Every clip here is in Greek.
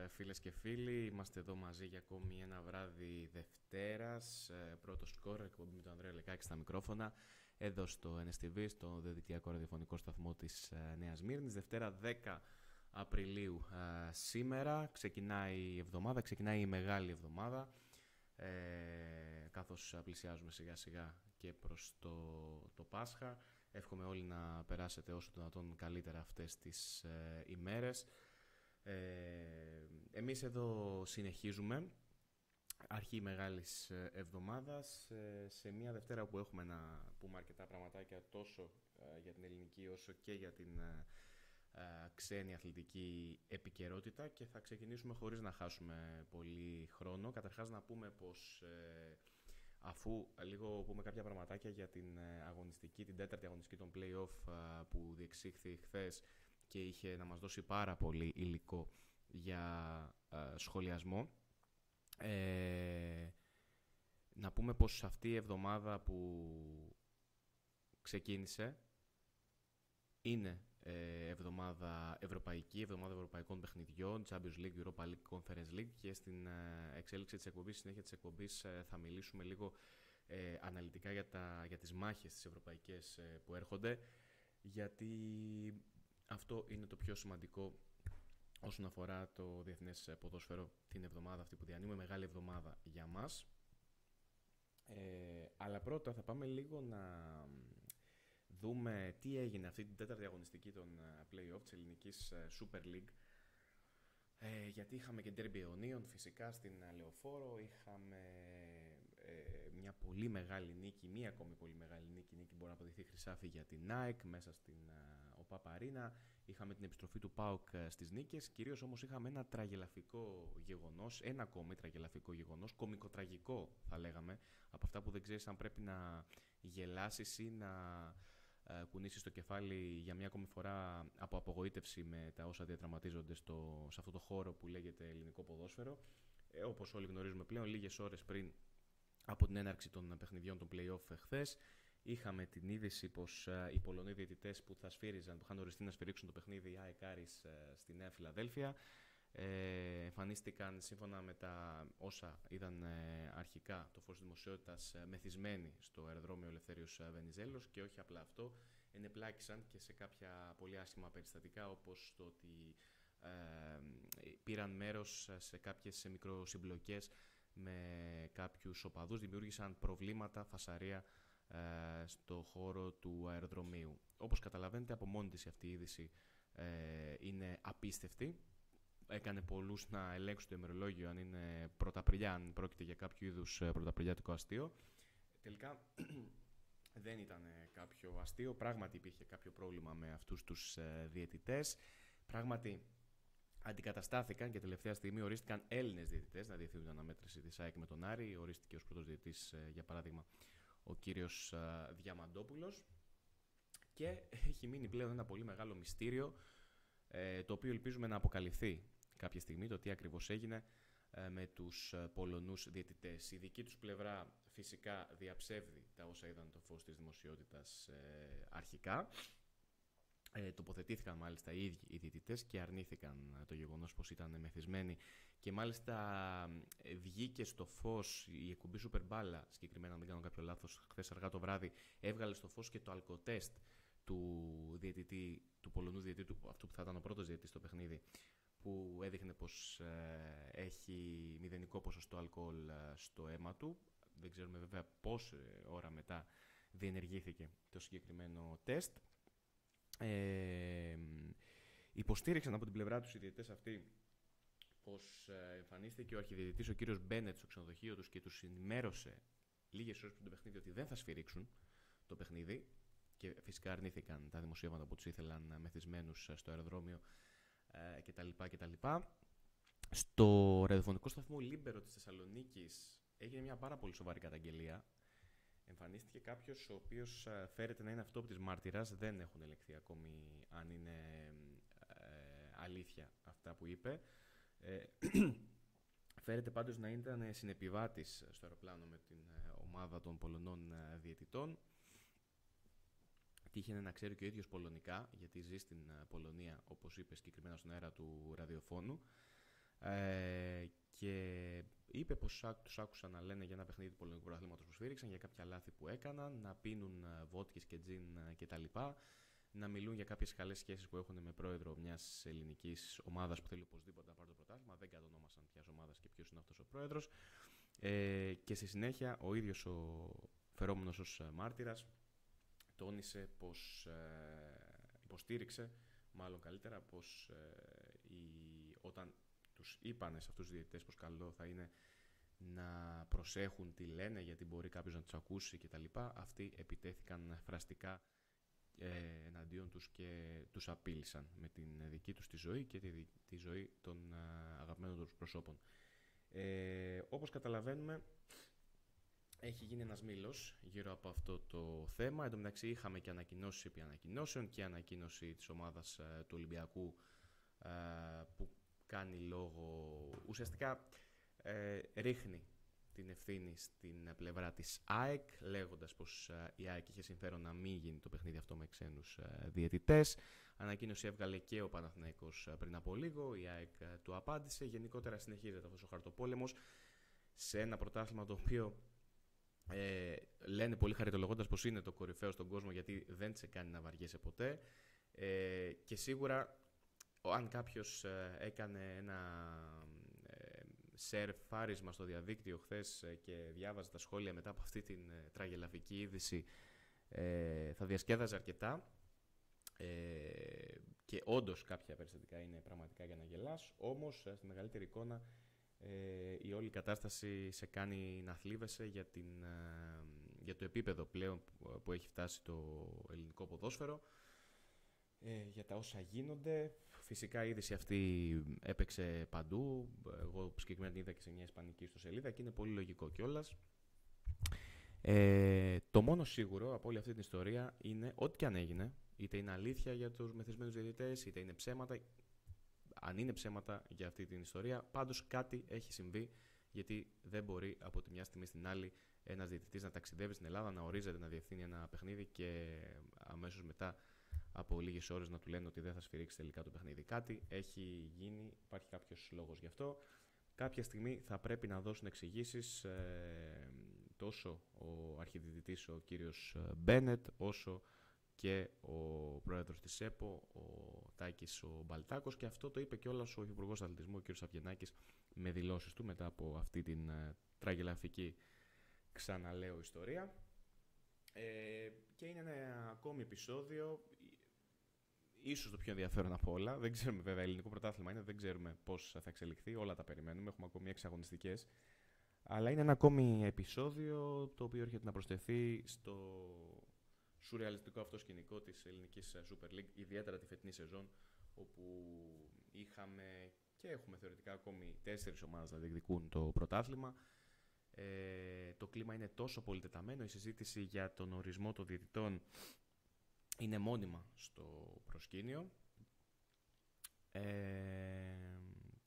σας ε, φίλες και φίλοι. Είμαστε εδώ μαζί για ακόμη ένα βράδυ Δευτέρας. Ε, πρώτο σκόρ, εκπομπή με τον Ανδρέα Λεκάκη στα μικρόφωνα. Εδώ στο NSTV, στο διαδικτυακό ραδιοφωνικό σταθμό της ε, Νέας Μύρνης. Δευτέρα 10 Απριλίου σήμερα. Ξεκινάει η εβδομάδα, ξεκινάει η μεγάλη εβδομάδα. Ε, καθώς πλησιάζουμε σιγά σιγά και προς το, το Πάσχα. Εύχομαι όλοι να περάσετε όσο το δυνατόν καλύτερα αυτές τις ε, ημέρες. Ε, εμείς εδώ συνεχίζουμε. Αρχή μεγάλης ε, εβδομάδας. Ε, σε μια Δευτέρα που έχουμε να πούμε αρκετά πραγματάκια τόσο ε, για την ελληνική όσο και για την ξένη αθλητική επικαιρότητα. Και θα ξεκινήσουμε χωρίς να χάσουμε πολύ χρόνο. Καταρχάς να πούμε πως αφού λίγο πούμε κάποια πραγματάκια για την αγωνιστική, την τέταρτη αγωνιστική των play-off που διεξήχθη χθες και είχε να μας δώσει πάρα πολύ υλικό για ε, σχολιασμό. Ε, να πούμε πως αυτή η εβδομάδα που ξεκίνησε είναι ε, εβδομάδα ευρωπαϊκή, εβδομάδα ευρωπαϊκών παιχνιδιών, Champions League, Europa League, Conference League και στην ε, εξέλιξη της εκπομπής, συνέχεια της εκπομπής θα μιλήσουμε λίγο αναλυτικά για, τα, για τις μάχες τις ευρωπαϊκές που έρχονται γιατί αυτό είναι το πιο σημαντικό όσον αφορά το διεθνές ποδόσφαιρο την εβδομάδα αυτή που διανύουμε, μεγάλη εβδομάδα για μας. Ε, αλλά πρώτα θα πάμε λίγο να δούμε τι έγινε αυτή την τέταρτη αγωνιστική των ε, play-off της ελληνικής ε, Super League. Ε, γιατί είχαμε και Derby Αιωνίων φυσικά στην Λεωφόρο, είχαμε ε, μια πολύ μεγάλη νίκη, μία ακόμη πολύ μεγάλη νίκη, νίκη μπορεί να αποδειχθεί χρυσάφι για την Nike μέσα στην uh, ΟΠΑ Είχαμε την επιστροφή του ΠΑΟΚ στις νίκες, κυρίως όμως είχαμε ένα τραγελαφικό γεγονός, ένα ακόμη τραγελαφικό γεγονός, κομικοτραγικό θα λέγαμε, από αυτά που δεν ξέρεις αν πρέπει να γελάσεις ή να ε, κουνήσεις το κεφάλι για μια ακόμη φορά από απογοήτευση με τα όσα διαδραματίζονται στο, σε αυτό το χώρο που λέγεται ελληνικό ποδόσφαιρο. Ε, όπως όλοι γνωρίζουμε πλέον, λίγες ώρες πριν από την έναρξη των παιχνιδιών των play-off χθε. Είχαμε την είδηση πως ε, οι Πολωνοί διαιτητές που θα σφύριζαν, που είχαν οριστεί να σφυρίξουν το παιχνίδι ΑΕΚ Άρης ε, στη Νέα Φιλαδέλφια, ε, εμφανίστηκαν σύμφωνα με τα όσα είδαν ε, αρχικά το φως δημοσιότητας ε, μεθυσμένοι στο αεροδρόμιο Ελευθέριος Βενιζέλος και όχι απλά αυτό, ενεπλάκησαν και σε κάποια πολύ άσχημα περιστατικά όπως το ότι πήραν μέρος σε κάποιες μικροσυμπλοκές με κάποιους οπαδούς, δημιούργησαν προβλήματα, φασαρία στο χώρο του αεροδρομίου. Όπως καταλαβαίνετε από μόνη της αυτή η είδηση είναι απίστευτη έκανε πολλούς να ελέγξουν το ημερολόγιο αν είναι πρωταπριλιά, αν πρόκειται για κάποιο είδους ε, πρωταπριλιάτικο αστείο. Τελικά δεν ήταν κάποιο αστείο. Πράγματι υπήρχε κάποιο πρόβλημα με αυτούς τους ε, διαιτητές. Πράγματι αντικαταστάθηκαν και τελευταία στιγμή ορίστηκαν Έλληνες διαιτητές να διευθύνουν την αναμέτρηση της ΑΕΚ με τον Άρη. Ορίστηκε ω πρώτο διαιτητής, ε, για παράδειγμα, ο κύριος Διαμαντόπουλος. Και έχει μείνει πλέον ένα πολύ μεγάλο μυστήριο το οποίο ελπίζουμε να αποκαλυφθεί κάποια στιγμή το τι ακριβώς έγινε ε, με τους ε, Πολωνούς διαιτητές. Η δική τους πλευρά φυσικά διαψεύδει τα όσα είδαν το φως της δημοσιότητας ε, αρχικά. Ε, τοποθετήθηκαν μάλιστα οι ίδιοι οι διαιτητές και αρνήθηκαν το γεγονός πως ήταν μεθυσμένοι και μάλιστα βγήκε στο φως η εκπομπή Super Balla, συγκεκριμένα αν δεν κάνω κάποιο λάθος, χθες αργά το βράδυ έβγαλε στο φως και το αλκοτέστ του διαιτητή, του Πολωνού διαιτητή, αυτού που θα ήταν ο πρώτος διαιτητής στο παιχνίδι, που έδειχνε πως ε, έχει μηδενικό ποσοστό αλκοόλ ε, στο αίμα του. Δεν ξέρουμε βέβαια πόση ώρα μετά διενεργήθηκε το συγκεκριμένο τεστ. Ε, υποστήριξαν από την πλευρά τους οι διαιτητές αυτοί πως ε, εμφανίστηκε ο αρχιδιαιτητής ο κύριος Μπένετ στο ξενοδοχείο τους και τους ενημέρωσε λίγες ώρες πριν το παιχνίδι ότι δεν θα σφυρίξουν το παιχνίδι και φυσικά αρνήθηκαν τα δημοσίευματα που τους ήθελαν μεθυσμένους στο αεροδρόμιο ε, κτλ. Στο ραδιοφωνικό σταθμό Λίμπερο της Θεσσαλονίκης έγινε μια πάρα πολύ σοβαρή καταγγελία. Εμφανίστηκε κάποιος ο οποίος ε, φέρεται να είναι αυτό της μάρτυρας. Δεν έχουν ελεγχθεί ακόμη αν είναι ε, αλήθεια αυτά που είπε. Ε, φέρεται πάντως να ήταν συνεπιβάτης στο αεροπλάνο με την ομάδα των Πολωνών διαιτητών Τύχαινε να ξέρει και ο ίδιος πολωνικά, γιατί ζει στην Πολωνία, όπως είπε συγκεκριμένα στον αέρα του ραδιοφώνου. Ε, και είπε πως τους άκουσα να λένε για ένα παιχνίδι του πολωνικού πρωταθλήματος που σφύριξαν, για κάποια λάθη που έκαναν, να πίνουν βότκες και τζιν κτλ να μιλούν για κάποιες καλές σχέσεις που έχουν με πρόεδρο μιας ελληνικής ομάδας που θέλει οπωσδήποτε να πάρει το πρωτάθλημα. Δεν κατονόμασαν ποιας ομάδας και ποιος είναι αυτός ο πρόεδρος. Ε, και στη συνέχεια ο ίδιος ο φερόμενος ως μάρτυρας τόνισε πως ε, υποστήριξε, μάλλον καλύτερα, πως ε, όταν τους είπανε σε αυτούς τους διαιτητές πως καλό θα είναι να προσέχουν τι λένε γιατί μπορεί κάποιος να τους ακούσει κτλ. Αυτοί επιτέθηκαν φραστικά ε, εναντίον τους και τους απείλησαν με την δική τους τη ζωή και τη, τη ζωή των αγαπημένων τους προσώπων. Ε, όπως καταλαβαίνουμε, έχει γίνει ένας μήλος γύρω από αυτό το θέμα. Εν τω μεταξύ είχαμε και ανακοινώσεις επί ανακοινώσεων και ανακοίνωση της ομάδας ε, του Ολυμπιακού ε, που κάνει λόγο, ουσιαστικά ε, ρίχνει την ευθύνη στην πλευρά της ΑΕΚ, λέγοντας πως ε, η ΑΕΚ είχε συμφέρον να μην γίνει το παιχνίδι αυτό με ξένους ε, διαιτητές. Ανακοίνωση έβγαλε και ο Παναθηναϊκός ε, πριν από λίγο, η ΑΕΚ του απάντησε. Γενικότερα συνεχίζεται αυτός ο χαρτοπόλεμος σε ένα πρωτάθλημα το οποίο ε, λένε πολύ χαριτολογώντας πως είναι το κορυφαίο στον κόσμο γιατί δεν σε κάνει να βαριέσαι ποτέ ε, και σίγουρα αν κάποιος έκανε ένα σερφάρισμα στο διαδίκτυο χθες ε, και διάβαζα τα σχόλια μετά από αυτή την ε, τραγελαφική είδηση ε, θα διασκέδαζε αρκετά. Ε, και όντως κάποια περιστατικά είναι πραγματικά για να γελάς. Όμως στη μεγαλύτερη εικόνα η όλη κατάσταση σε κάνει να θλίβεσαι για, την, για το επίπεδο πλέον που έχει φτάσει το ελληνικό ποδόσφαιρο για τα όσα γίνονται Φυσικά η είδηση αυτή έπαιξε παντού. Εγώ συγκεκριμένα την είδα και σε μια ισπανική ιστοσελίδα και είναι πολύ λογικό κιόλας. Ε, το μόνο σίγουρο από όλη αυτή την ιστορία είναι ό,τι και αν έγινε, είτε είναι αλήθεια για τους μεθυσμένους διαιτητές, είτε είναι ψέματα, αν είναι ψέματα για αυτή την ιστορία, πάντως κάτι έχει συμβεί, γιατί δεν μπορεί από τη μια στιγμή στην άλλη ένας διαιτητής να ταξιδεύει στην Ελλάδα, να ορίζεται να διευθύνει ένα παιχνίδι και αμέσως μετά από λίγες ώρες να του λένε ότι δεν θα σφυρίξει τελικά το παιχνίδι. Κάτι έχει γίνει, υπάρχει κάποιος λόγος γι' αυτό. Κάποια στιγμή θα πρέπει να δώσουν εξηγήσεις ε, τόσο ο αρχιδιδητής ο κύριος ε, Μπένετ όσο και ο πρόεδρος της ΕΠΟ, ο Τάκης ο Μπαλτάκος και αυτό το είπε και όλος ο Υπουργός Αθλητισμού, ο κύριος Αυγενάκης, με δηλώσεις του μετά από αυτή την ε, τραγελαφική ξαναλέω ιστορία. Ε, και είναι ένα ακόμη επεισόδιο ίσως το πιο ενδιαφέρον από όλα. Δεν ξέρουμε βέβαια, ελληνικό πρωτάθλημα είναι, δεν ξέρουμε πώς θα εξελιχθεί. Όλα τα περιμένουμε. Έχουμε ακόμη έξι αγωνιστικές. Αλλά είναι ένα ακόμη επεισόδιο το οποίο έρχεται να προσθεθεί στο σουρεαλιστικό αυτό σκηνικό της ελληνικής Super League, ιδιαίτερα τη φετινή σεζόν, όπου είχαμε και έχουμε θεωρητικά ακόμη τέσσερις ομάδες να διεκδικούν το πρωτάθλημα. Ε, το κλίμα είναι τόσο πολύ τεταμένο. Η συζήτηση για τον ορισμό των διαιτητών είναι μόνιμα στο προσκήνιο ε,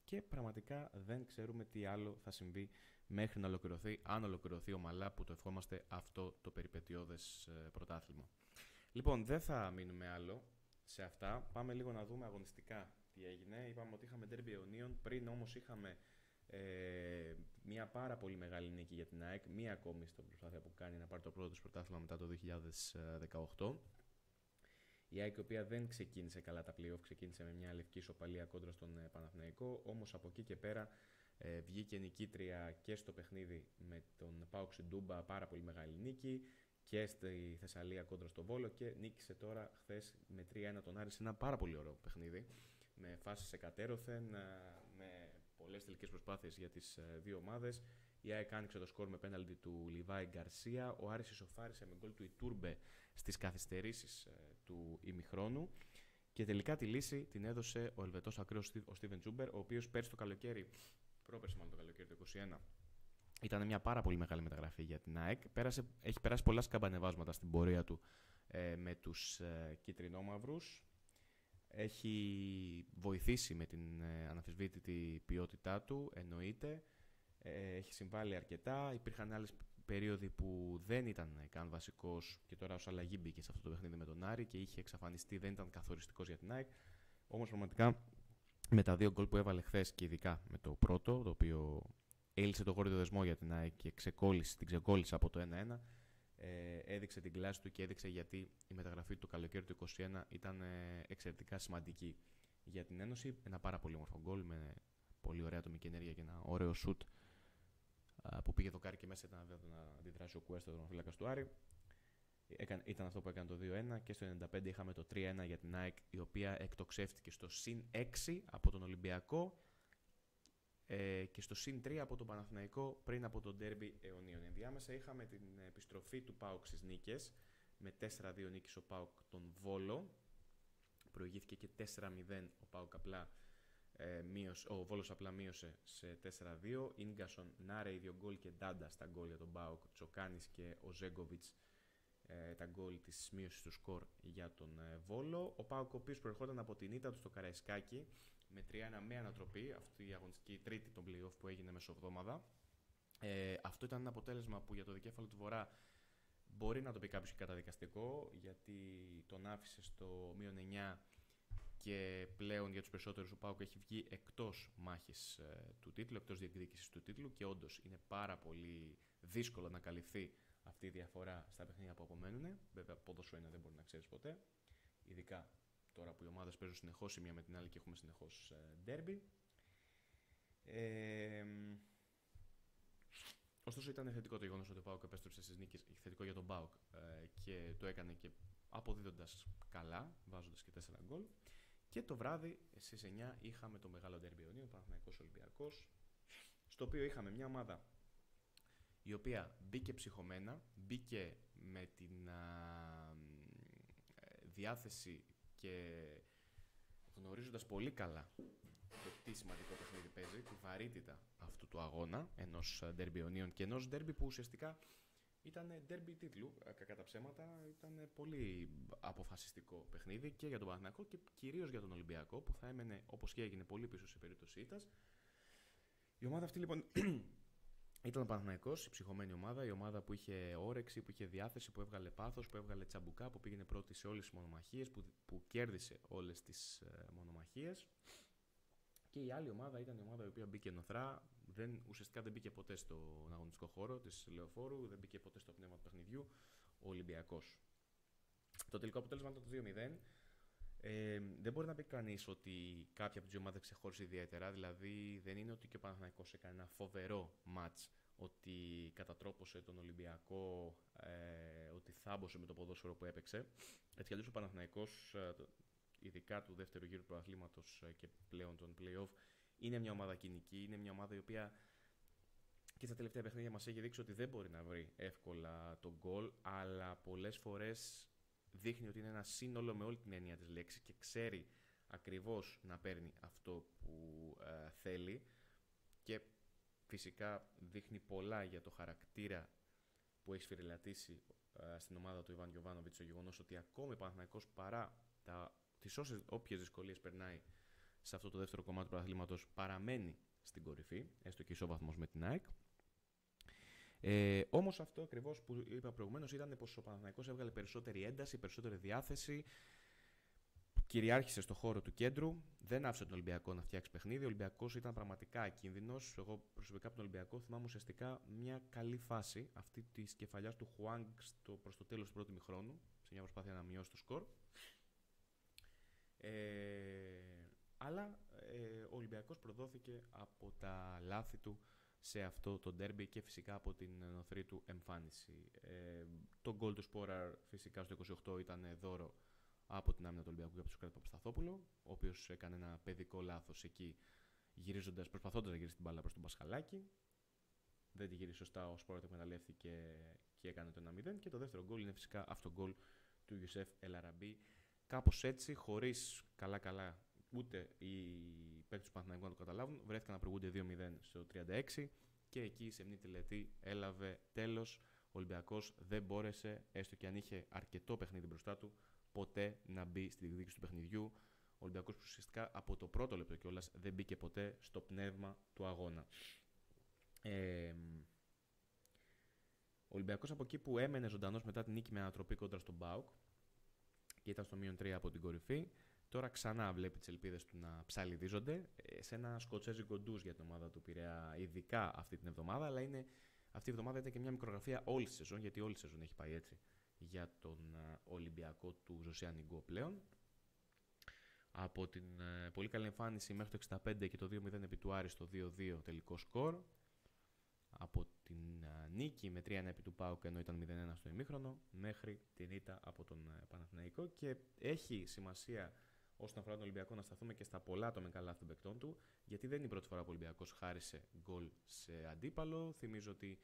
και πραγματικά δεν ξέρουμε τι άλλο θα συμβεί μέχρι να ολοκληρωθεί, αν ολοκληρωθεί ομαλά που το ευχόμαστε αυτό το περιπετειώδες ε, πρωτάθλημα. Λοιπόν, δεν θα μείνουμε άλλο σε αυτά. Πάμε λίγο να δούμε αγωνιστικά τι έγινε. Είπαμε ότι είχαμε derby αιωνίων, πριν όμως είχαμε ε, μια πάρα πολύ μεγάλη νίκη για την ΑΕΚ, μία ακόμη στο προσπάθεια που κάνει να πάρει το πρώτο πρωτάθλημα μετά το 2018. Η ΑΕΚ, η οποία δεν ξεκίνησε καλά τα playoff, ξεκίνησε με μια λευκή ισοπαλία κόντρα στον ε, Παναθηναϊκό. Όμως από εκεί και πέρα ε, βγήκε νικήτρια και στο παιχνίδι με τον Πάοξ Ντούμπα, πάρα πολύ μεγάλη νίκη. Και στη Θεσσαλία κόντρα στον Βόλο και νίκησε τώρα χθες με 3-1 τον Άρη σε ένα πάρα πολύ ωραίο παιχνίδι. Με φάσεις εκατέρωθεν, ε, με πολλές τελικές προσπάθειες για τις ε, δύο ομάδες. Η ΑΕΚ άνοιξε το σκορ με πέναλτι του Λιβάη Γκαρσία. Ο Άρης ισοφάρισε με γκολ του Ιτούρμπε στις καθυστερήσεις του ημιχρόνου. Και τελικά τη λύση την έδωσε ο Ελβετός ακραίος ο Στίβεν Τζούμπερ, ο οποίος πέρσι το καλοκαίρι, πρόπερσι μάλλον το καλοκαίρι το 2021, ήταν μια πάρα πολύ μεγάλη μεταγραφή για την ΑΕΚ. Πέρασε, έχει περάσει πολλά σκαμπανεβάσματα στην πορεία του ε, με τους ε, κυτρινόμαυρου. Έχει βοηθήσει με την ε, αναφυσβήτητη ποιότητά του, εννοείται. Ε, έχει συμβάλει αρκετά. Υπήρχαν άλλες περίοδοι που δεν ήταν καν βασικός και τώρα ως αλλαγή μπήκε σε αυτό το παιχνίδι με τον Άρη και είχε εξαφανιστεί, δεν ήταν καθοριστικός για την ΑΕΚ. Όμως πραγματικά με τα δύο γκολ που έβαλε χθες και ειδικά με το πρώτο, το οποίο έλυσε το γόρδιο δεσμό για την ΑΕΚ και ξεκόλλησε, την ξεκόλλησε από το 1-1, ε, έδειξε την κλάση του και έδειξε γιατί η μεταγραφή του καλοκαίρι του 2021 ήταν ε, εξαιρετικά σημαντική για την Ένωση. Ένα πάρα πολύ όμορφο γκολ με πολύ ωραία ατομική ενέργεια και ένα ωραίο σουτ που πήγε το κάρι και μέσα ήταν να αντιδράσει ο Κουέστο, τον φύλακας του Άρη. ήταν αυτό που έκανε το 2-1 και στο 95 είχαμε το 3-1 για την ΑΕΚ η οποία εκτοξεύτηκε στο συν 6 από τον Ολυμπιακό ε, και στο συν 3 από τον Παναθηναϊκό πριν από τον ντέρμπι αιωνίων. Ενδιάμεσα είχαμε την επιστροφή του ΠΑΟΚ στις νίκες με 4-2 νίκης ο ΠΑΟΚ τον Βόλο προηγήθηκε και 4-0 ο ΠΑΟΚ απλά ε, μείωσε, ο Βόλος απλά μείωσε σε 4-2 Ίνγκασον, Νάρε, δύο γκολ και Ντάντα στα γκολ για τον ΠΑΟΚ Τσοκάνης και ο Ζέγκοβιτς ε, τα γκολ της μείωσης του σκορ για τον ε, Βόλο. Ο ΠΑΟΚ ο οποίος προερχόταν από την ήττα του στο Καραϊσκάκι με 3-1 με ανατροπή. Αυτή η αγωνιστική τρίτη των playoff που έγινε μεσοβδόμαδα ε, αυτό ήταν ένα αποτέλεσμα που για το δικέφαλο του Βορρά μπορεί να το πει κάποιος καταδικαστικό γιατί τον άφησε στο μείον 9 και πλέον για τους περισσότερους ο Πάουκ έχει βγει εκτός μάχης ε, του τίτλου, εκτός διεκδίκησης του τίτλου και όντως είναι πάρα πολύ δύσκολο να καλυφθεί αυτή η διαφορά στα παιχνίδια που απομένουν. Βέβαια πόσο είναι δεν μπορεί να ξέρεις ποτέ, ειδικά τώρα που οι ομάδες παίζουν συνεχώς η μία με την άλλη και έχουμε συνεχώς ντέρμπι. Ε, ωστόσο ήταν θετικό το γεγονός ότι ο Πάουκ επέστρεψε στις νίκες, θετικό για τον Πάουκ ε, και το έκανε και αποδίδοντας καλά, βάζοντας και 4 γκολ. Και το βράδυ στις 9 είχαμε το μεγάλο ντέρμπι Ιωνίου, Παναθηναϊκός Ολυμπιακός, στο οποίο είχαμε μια ομάδα η οποία μπήκε ψυχωμένα, μπήκε με την διάθεση και γνωρίζοντας πολύ καλά το τι σημαντικό παιχνίδι παίζει, τη βαρύτητα αυτού του αγώνα, ενός ντέρμπι Ιωνίων και ενός ντέρμπι που ουσιαστικά ήταν derby τίτλου, ε, κατά τα ψέματα. Ήταν πολύ αποφασιστικό παιχνίδι και για τον Παναθηναϊκό και κυρίως για τον Ολυμπιακό που θα έμενε όπως και έγινε πολύ πίσω σε περίπτωση ήττας. Η ομάδα αυτή λοιπόν ήταν ο Παναθηναϊκός, η ψυχωμένη ομάδα, η ομάδα που είχε όρεξη, που είχε διάθεση, που έβγαλε πάθος, που έβγαλε τσαμπουκά, που πήγαινε πρώτη σε όλες τις μονομαχίες, που, που κέρδισε όλες τις ε, μονομαχίες. Και η άλλη ομάδα ήταν η ομάδα η οποία μπήκε νοθρά, δεν, ουσιαστικά δεν μπήκε ποτέ στον αγωνιστικό χώρο της Λεωφόρου, δεν μπήκε ποτέ στο πνεύμα του παιχνιδιού, ο Ολυμπιακός. Το τελικό αποτέλεσμα ήταν το 2-0. Ε, δεν μπορεί να πει κανείς ότι κάποια από τις ομάδες ξεχώρισε ιδιαίτερα. Δηλαδή, δεν είναι ότι και ο Παναθηναϊκός έκανε ένα φοβερό ματ ότι κατατρόπωσε τον Ολυμπιακό, ε, ότι θάμπωσε με το ποδόσφαιρο που έπαιξε. Έτσι κι ο Παναθηναϊκός, ε, ειδικά του δεύτερου γύρου του αθλήματο ε, και πλέον των playoff, είναι μια ομάδα κοινική, είναι μια ομάδα η οποία και στα τελευταία παιχνίδια μας έχει δείξει ότι δεν μπορεί να βρει εύκολα τον γκολ, αλλά πολλές φορές δείχνει ότι είναι ένα σύνολο με όλη την έννοια της λέξης και ξέρει ακριβώς να παίρνει αυτό που ε, θέλει. Και φυσικά δείχνει πολλά για το χαρακτήρα που έχει σφυριλατήσει ε, στην ομάδα του Ιβάν Γιωβάνοβιτς το γεγονός ότι ακόμη ο παρά τα, τις όσες, όποιες δυσκολίες περνάει σε αυτό το δεύτερο κομμάτι του αθλήματο παραμένει στην κορυφή, έστω και ισόβαθμος με την ΑΕΚ. Ε, Όμως αυτό ακριβώς που είπα προηγουμένως ήταν πως ο Παναθηναϊκός έβγαλε περισσότερη ένταση, περισσότερη διάθεση. Κυριάρχησε στο χώρο του κέντρου, δεν άφησε τον Ολυμπιακό να φτιάξει παιχνίδι. Ο Ολυμπιακός ήταν πραγματικά ακίνδυνο. Εγώ προσωπικά από τον Ολυμπιακό θυμάμαι ουσιαστικά μια καλή φάση αυτή της κεφαλιάς του Χουάνγκ προς το τέλος του πρώτου μηχρόνου, σε μια προσπάθεια να μειώσει το σκορ. Ε, αλλά ε, ο Ολυμπιακός προδόθηκε από τα λάθη του σε αυτό το ντέρμπι και φυσικά από την νοθρή του εμφάνιση. Ε, το γκολ του Σπόρα φυσικά στο 28 ήταν δώρο από την άμυνα του Ολυμπιακού για τον Σουκράτη Παπασταθόπουλο, ο οποίος έκανε ένα παιδικό λάθος εκεί γυρίζοντας, προσπαθώντας να γυρίσει την μπάλα προς τον Πασχαλάκη. Δεν τη γύρισε σωστά, ο Σπόρα το εκμεταλλεύτηκε και έκανε το 1-0 και το δεύτερο γκολ είναι φυσικά αυτό το γκολ του Ιουσέφ Ελαραμπή. Κάπως έτσι, χωρίς καλά-καλά ούτε οι παίκτες του Παναθηναϊκού να το καταλάβουν, βρέθηκαν να προηγούνται 2-0 στο 36 και εκεί η σεμνή τελετή έλαβε τέλος. Ο Ολυμπιακός δεν μπόρεσε, έστω και αν είχε αρκετό παιχνίδι μπροστά του, ποτέ να μπει στη διεκδίκηση του παιχνιδιού. Ο Ολυμπιακός ουσιαστικά από το πρώτο λεπτό κιόλας δεν μπήκε ποτέ στο πνεύμα του αγώνα. Ε, Ο Ολυμπιακός από εκεί που έμενε ζωντανός μετά την νίκη με ανατροπή κόντρα στον Μπάουκ και ήταν στο μείον 3 από την κορυφή, τώρα ξανά βλέπει τις ελπίδες του να ψαλιδίζονται ε, σε ένα σκοτσέζικο ντουζ για την ομάδα του Πειραιά, ειδικά αυτή την εβδομάδα, αλλά είναι, αυτή η εβδομάδα ήταν και μια μικρογραφία όλη τη σεζόν, γιατί όλη η σεζόν έχει πάει έτσι για τον ε, Ολυμπιακό του Ζωσιανιγκό πλέον. Από την ε, πολύ καλή εμφάνιση μέχρι το 65 και το 2-0 επί του Άρη στο 2-2 τελικό σκορ. Από την ε, νίκη με 3-1 επί του Πάουκ ενώ ήταν 0-1 στο ημίχρονο μέχρι την ήττα από τον ε, Παναθηναϊκό και έχει σημασία όσον αφορά τον Ολυμπιακό να σταθούμε και στα πολλά των καλά των παικτών του γιατί δεν είναι η πρώτη φορά που ο Ολυμπιακός χάρισε γκολ σε αντίπαλο. Θυμίζω ότι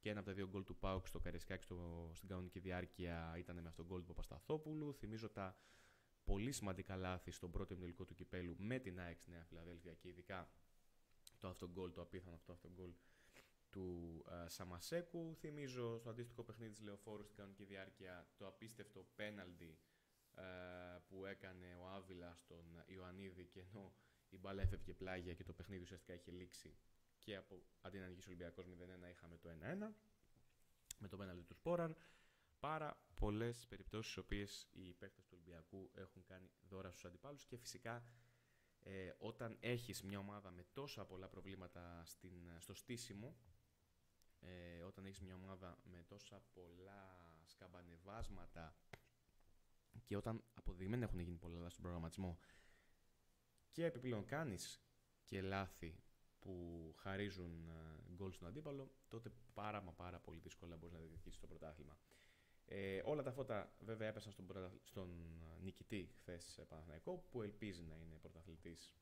και ένα από τα δύο γκολ του Πάουκ στο Καρισκάκι στο, στην κανονική διάρκεια ήταν με αυτόν τον γκολ του Παπασταθόπουλου. Θυμίζω τα πολύ σημαντικά λάθη στον πρώτο ημιτελικό του κυπέλου με την ΑΕΚ Νέα Φιλαδέλφια και ειδικά το αυτόν γκολ, το απίθανο αυτό αυτόν γκολ του uh, Σαμασέκου. Θυμίζω στο αντίστοιχο παιχνίδι της Λεωφόρου στην κανονική διάρκεια το απίστευτο πέναλτι uh, που έκανε ο Άβυλα στον Ιωαννίδη και ενώ η μπάλα έφευγε πλάγια και το παιχνίδι ουσιαστικά είχε λήξει και από, αντί να νικήσει ο Ολυμπιακός 0-1 είχαμε το 1-1 με το πέναλτι του Σπόραρ. Πάρα πολλές περιπτώσεις στις οποίες οι παίκτες του Ολυμπιακού έχουν κάνει δώρα στους αντιπάλους και φυσικά ε, όταν έχεις μια ομάδα με τόσα πολλά προβλήματα στην, στο στήσιμο, ε, όταν έχεις μια ομάδα με τόσα πολλά σκαμπανεβάσματα και όταν αποδειγμένα έχουν γίνει πολλά στον προγραμματισμό και επιπλέον κάνεις και λάθη που χαρίζουν ε, γκολ στον αντίπαλο, τότε πάρα μα πάρα πολύ δύσκολα μπορείς να διεκδικήσεις το πρωτάθλημα. Ε, όλα τα φώτα βέβαια έπεσαν στον, στον ε, νικητή χθες Παναθηναϊκό που ελπίζει να είναι πρωταθλητής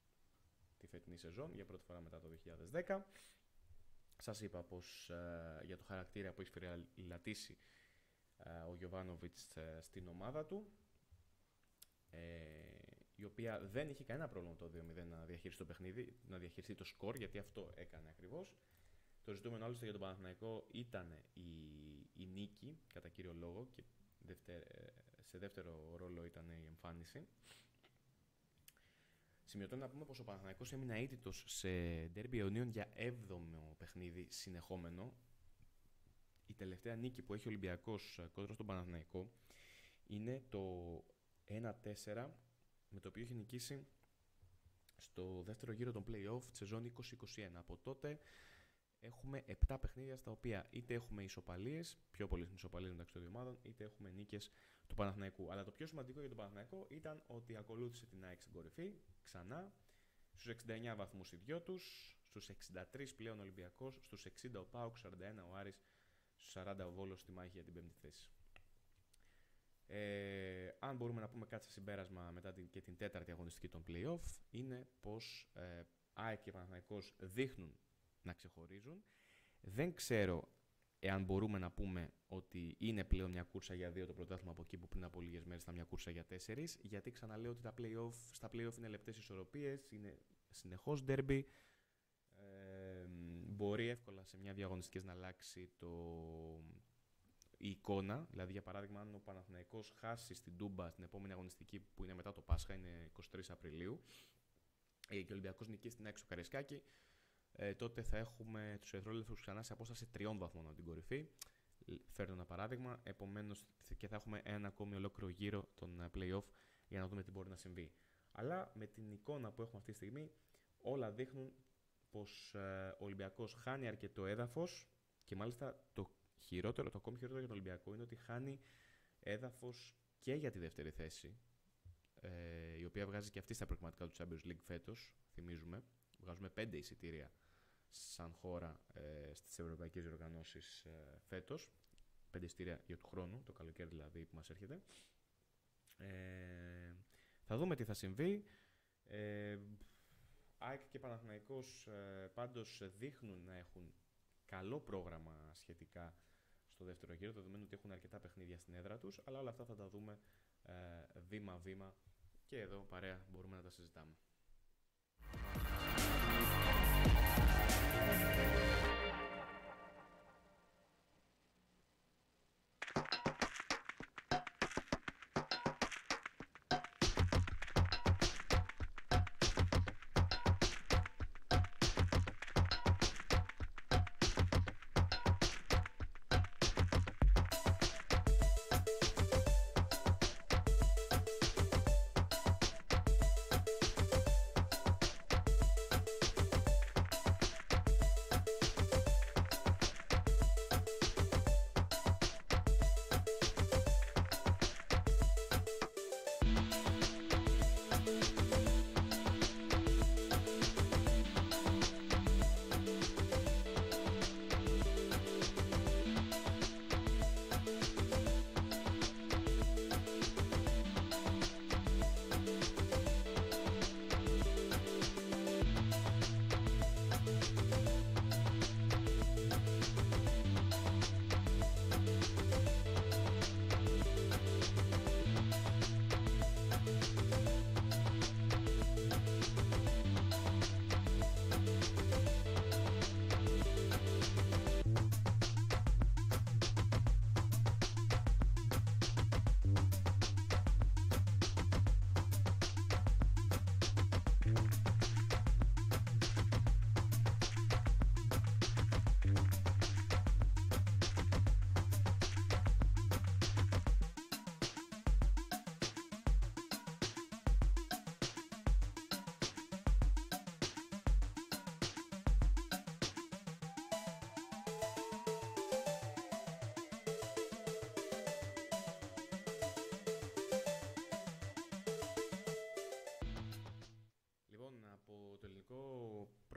τη φετινή σεζόν για πρώτη φορά μετά το 2010. Σας είπα πως ε, για το χαρακτήρα που έχει φυριλατήσει ε, ο Γιωβάνοβιτς ε, στην ομάδα του η οποία δεν είχε κανένα πρόβλημα το 2-0 να διαχειριστεί το παιχνίδι, να διαχειριστεί το σκορ γιατί αυτό έκανε ακριβώς. Το ζητούμενο άλλωστε για τον Παναθηναϊκό ήταν η, η νίκη, κατά κύριο λόγο, και σε δεύτερο ρόλο ήταν η εμφάνιση. Σημειωτώ να πούμε πως ο Παναθηναϊκός έμεινε αίτητος σε ντέρμπι αιωνίων για 7ο παιχνίδι συνεχόμενο. Η τελευταία νίκη που έχει ο Ολυμπιακός κόντρα στον Παναθηναϊκό είναι το 1-4 με το οποίο έχει νικήσει στο δεύτερο γύρο των play-off της σεζόν 2021. Από τότε έχουμε 7 παιχνίδια στα οποία είτε έχουμε ισοπαλίες, πιο πολλές ισοπαλίες μεταξύ των δύο ομάδων, είτε έχουμε νίκες του Παναθηναϊκού. Αλλά το πιο σημαντικό για τον Παναθηναϊκό ήταν ότι ακολούθησε την ΑΕΚ στην κορυφή ξανά στους 69 βαθμούς οι δυο τους, στους 63 πλέον Ολυμπιακός, στους 60 ο Πάουκ, 41 ο Άρης, στου 40 ο Βόλος στη μάχη για την πέμπτη θέση. Ε, αν μπορούμε να πούμε κάτι σε συμπέρασμα μετά την, και την τέταρτη αγωνιστική των play-off, είναι πως ε, ΑΕΚ και Παναθηναϊκός δείχνουν να ξεχωρίζουν. Δεν ξέρω εάν μπορούμε να πούμε ότι είναι πλέον μια κούρσα για δύο το πρωτάθλημα από εκεί που πριν από λίγες μέρες ήταν μια κούρσα για τέσσερις. Γιατί ξαναλέω ότι τα play-off, στα playoff είναι λεπτές ισορροπίες, είναι συνεχώς derby. Ε, μπορεί εύκολα σε μια διαγωνιστική να αλλάξει το, η εικόνα. Δηλαδή, για παράδειγμα, αν ο Παναθηναϊκός χάσει στην Τούμπα στην επόμενη αγωνιστική που είναι μετά το Πάσχα, είναι 23 Απριλίου, ε, και ο Ολυμπιακός νικήσει στην έξω Καρισκάκη, ε, τότε θα έχουμε τους Ερυθρόλευκου ξανά σε απόσταση τριών βαθμών από την κορυφή. Φέρνω ένα παράδειγμα. Επομένως και θα έχουμε ένα ακόμη ολόκληρο γύρο των ε, playoff για να δούμε τι μπορεί να συμβεί. Αλλά με την εικόνα που έχουμε αυτή τη στιγμή, όλα δείχνουν πως ε, ο Ολυμπιακός χάνει αρκετό έδαφος και μάλιστα το χειρότερο, το ακόμη χειρότερο για τον Ολυμπιακό είναι ότι χάνει έδαφος και για τη δεύτερη θέση. Ε, η οποία βγάζει και αυτή στα προγραμματικά του Champions League φέτος, θυμίζουμε. Βγάζουμε πέντε εισιτήρια σαν χώρα ε, στις ευρωπαϊκές διοργανώσεις ε, φέτος. Πέντε εισιτήρια για του χρόνου, το καλοκαίρι δηλαδή που μας έρχεται. Ε, θα δούμε τι θα συμβεί. Ε, ΑΕΚ και Παναθηναϊκός ε, πάντως δείχνουν να έχουν καλό πρόγραμμα σχετικά στο δεύτερο γύρο, δεδομένου ότι έχουν αρκετά παιχνίδια στην έδρα τους, αλλά όλα αυτά θα τα δούμε ε, βήμα-βήμα και εδώ παρέα μπορούμε να τα συζητάμε.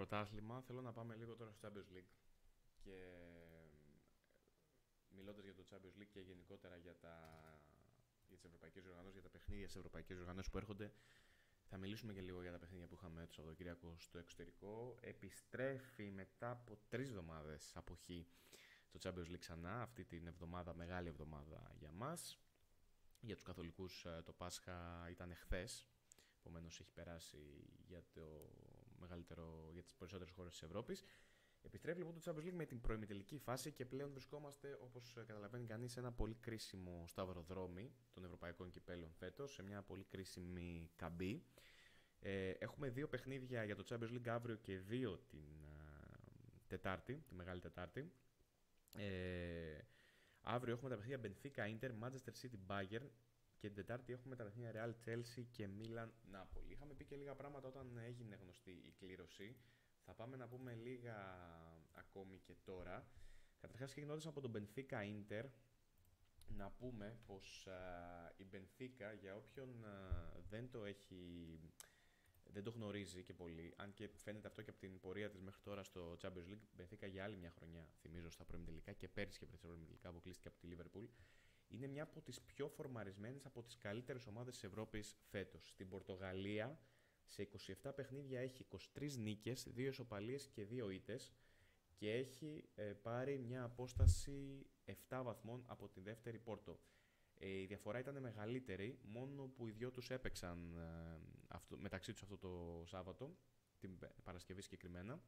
Πρωτάθλημα, θέλω να πάμε λίγο τώρα στο Champions League. Και μιλώντας για το Champions League και γενικότερα για, τα, για τις ευρωπαϊκές οργανώσεις, για τα παιχνίδια στις ευρωπαϊκές οργανώσεις που έρχονται, θα μιλήσουμε και λίγο για τα παιχνίδια που είχαμε το Σαββατοκύριακο στο εξωτερικό. Επιστρέφει μετά από τρεις εβδομάδες αποχή το Champions League ξανά, αυτή την εβδομάδα, μεγάλη εβδομάδα για μας. Για τους καθολικούς ε, το Πάσχα ήταν χθε, επομένως έχει περάσει για, το μεγαλύτερο, για τις περισσότερες χώρες της Ευρώπης. Επιστρέφει λοιπόν το Champions League με την προημιτελική φάση και πλέον βρισκόμαστε, όπως καταλαβαίνει κανείς, σε ένα πολύ κρίσιμο σταυροδρόμι των ευρωπαϊκών κυπέλων φέτος, σε μια πολύ κρίσιμη καμπή. Ε, έχουμε δύο παιχνίδια για το Champions League αύριο και δύο την Τετάρτη, τη Μεγάλη Τετάρτη. Ε, αύριο έχουμε τα παιχνίδια Benfica Inter, Manchester City Bayern και την Τετάρτη έχουμε τα παιχνίδια Real Chelsea και Milan Napoli. Είχαμε πει και λίγα πράγματα όταν έγινε γνωστή η κλήρωση. Θα πάμε να πούμε λίγα ακόμη και τώρα. Καταρχάς ξεκινώντας από τον Benfica Inter, να πούμε πως η Benfica για όποιον δεν το έχει δεν το γνωρίζει και πολύ, αν και φαίνεται αυτό και από την πορεία της μέχρι τώρα στο Champions League. Benfica για άλλη μια χρονιά, θυμίζω, στα τελικά και πέρυσι και πριν στα τελικά αποκλείστηκε από τη Liverpool. Είναι μια από τις πιο φορμαρισμένες, από τις καλύτερες ομάδες της Ευρώπης φέτος. Στην Πορτογαλία, σε 27 παιχνίδια έχει 23 νίκες, 2 ισοπαλίες και 2 ήττες και έχει ε, πάρει μια απόσταση 7 βαθμών από τη δεύτερη Πόρτο. Ε, η διαφορά ήταν μεγαλύτερη, μόνο που οι δυο τους έπαιξαν ε, αυτό, μεταξύ τους αυτό το Σάββατο, την Παρασκευή συγκεκριμένα,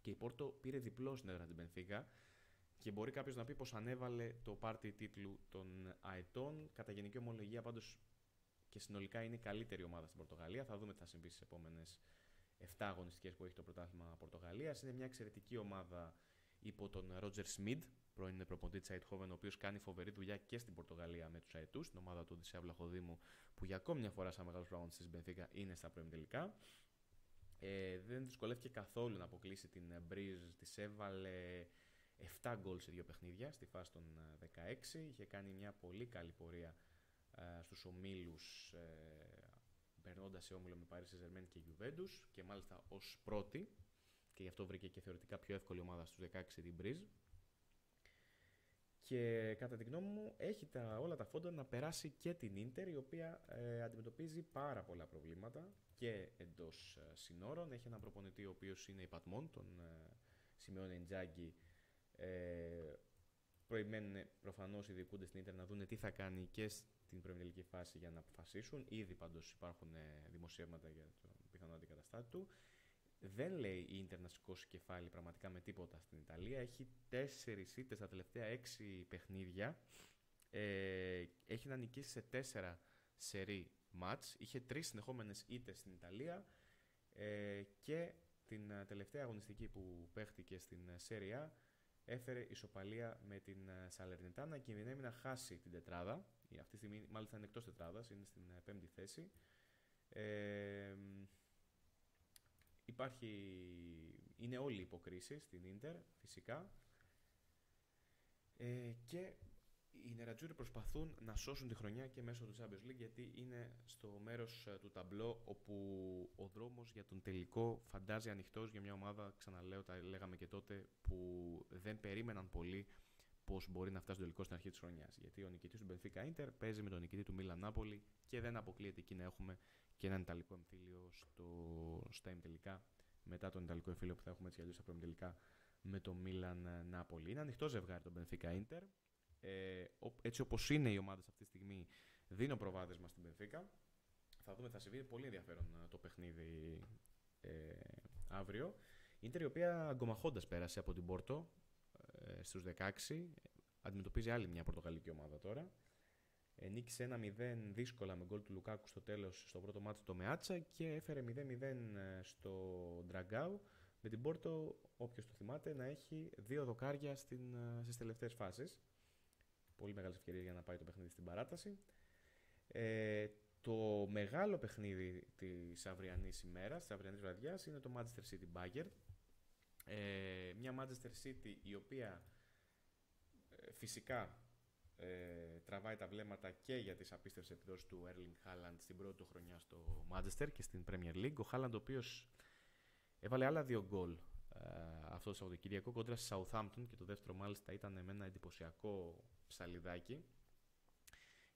και η Πόρτο πήρε διπλό στην έδρα την Πενθήκα και μπορεί κάποιος να πει πως ανέβαλε το πάρτι τίτλου των αετών. Κατά γενική ομολογία, πάντως και συνολικά είναι η καλύτερη ομάδα στην Πορτογαλία. Θα δούμε τι θα συμβεί στις επόμενες 7 αγωνιστικές που έχει το πρωτάθλημα Πορτογαλίας. Είναι μια εξαιρετική ομάδα υπό τον Ρότζερ Σμιντ, πρώην προποντή της Αιτχόβεν, ο οποίος κάνει φοβερή δουλειά και στην Πορτογαλία με τους Αετούς, την ομάδα του Οδυσσέα Βλαχοδήμου, που για ακόμη μια φορά, σαν μεγάλος πράγμα της Μπενθήκα, είναι στα πρώην τελικά. Ε, δεν δυσκολεύτηκε καθόλου να αποκλείσει την Μπρίζ, της έβαλε 7 γκολ σε δύο παιχνίδια στη φάση των 16. Ε, Είχε κάνει μια πολύ καλή πορεία ε, στους ομίλους ε, περνώντας σε όμιλο με Paris saint και Juventus και μάλιστα ως πρώτη και γι' αυτό βρήκε και θεωρητικά πιο εύκολη ομάδα στους 16 την Μπρίζ. Και κατά τη γνώμη μου έχει τα, όλα τα φόντα να περάσει και την Ίντερ η οποία ε, αντιμετωπίζει πάρα πολλά προβλήματα και εντός ε, συνόρων. Έχει έναν προπονητή ο οποίος είναι υπατμόν, τον ε, Σιμεών Εντζάγκη ε, προημένουν προφανώς ειδικούνται στην Ίντερ να δουν τι θα κάνει και στην προημιτελική φάση για να αποφασίσουν. Ήδη πάντως υπάρχουν ε, δημοσιεύματα για τον πιθανό αντικαταστάτη του. Δεν λέει η Ίντερ να σηκώσει κεφάλι πραγματικά με τίποτα στην Ιταλία. Έχει τέσσερις ήττες στα τελευταία έξι παιχνίδια. Ε, έχει να νικήσει σε τέσσερα σερί μάτς. Είχε τρεις συνεχόμενες ήττες στην Ιταλία ε, και την ε, τελευταία αγωνιστική που παίχτηκε στην Σέρια έφερε ισοπαλία με την ε, Σαλερνιτάνα. Κινδυνεύει να χάσει την τετράδα. Αυτή τη στιγμή μάλιστα είναι εκτός τετράδας, είναι στην ε, πέμπτη θέση. Ε, υπάρχει, είναι όλοι οι υποκρίσεις στην Ίντερ φυσικά. Ε, και οι Νερατζούροι προσπαθούν να σώσουν τη χρονιά και μέσω του Champions League γιατί είναι στο μέρος ε, του ταμπλό όπου ο δρόμος για τον τελικό φαντάζει ανοιχτός για μια ομάδα, ξαναλέω, τα λέγαμε και τότε, που δεν περίμεναν πολύ πώς μπορεί να φτάσει στο τελικό στην αρχή της χρονιάς. Γιατί ο νικητής του Benfica Inter παίζει με τον νικητή του Milan Napoli και δεν αποκλείεται εκεί να έχουμε και έναν Ιταλικό εμφύλιο στο, στα τελικά μετά τον Ιταλικό εμφύλιο που θα έχουμε έτσι αλλιώς στα τελικά με το Milan Napoli. Είναι ανοιχτό ζευγάρι το Benfica Inter ε, έτσι όπως είναι οι ομάδες αυτή τη στιγμή, δίνω προβάδισμα στην Πενφύκα. Θα δούμε, θα συμβεί πολύ ενδιαφέρον ε, το παιχνίδι ε, αύριο. Ίντερ η οποία αγκομαχώντας πέρασε από την Πόρτο ε, στους 16, αντιμετωπίζει άλλη μια πορτογαλική ομάδα τώρα. Ε, νίκησε 1-0 δύσκολα με γκολ του Λουκάκου στο τέλος στο πρώτο μάτι το Μεάτσα και έφερε 0-0 ε, στο Ντραγκάου με την Πόρτο, όποιος το θυμάται, να έχει δύο δοκάρια στην, στις τελευταίες φάσεις πολύ μεγάλες ευκαιρίες για να πάει το παιχνίδι στην παράταση. Ε, το μεγάλο παιχνίδι της αυριανής ημέρας, της αυριανής βραδιάς, είναι το Manchester City Bayern. Ε, μια Manchester City η οποία ε, φυσικά ε, τραβάει τα βλέμματα και για τις απίστευτες επιδόσεις του Erling Haaland στην πρώτη του χρονιά στο Manchester και στην Premier League. Ο Haaland ο οποίος Έβαλε άλλα δύο γκολ ε, αυτός το Σαββατοκύριακο κόντρα στη Southampton και το δεύτερο μάλιστα ήταν με ένα εντυπωσιακό ψαλιδάκι.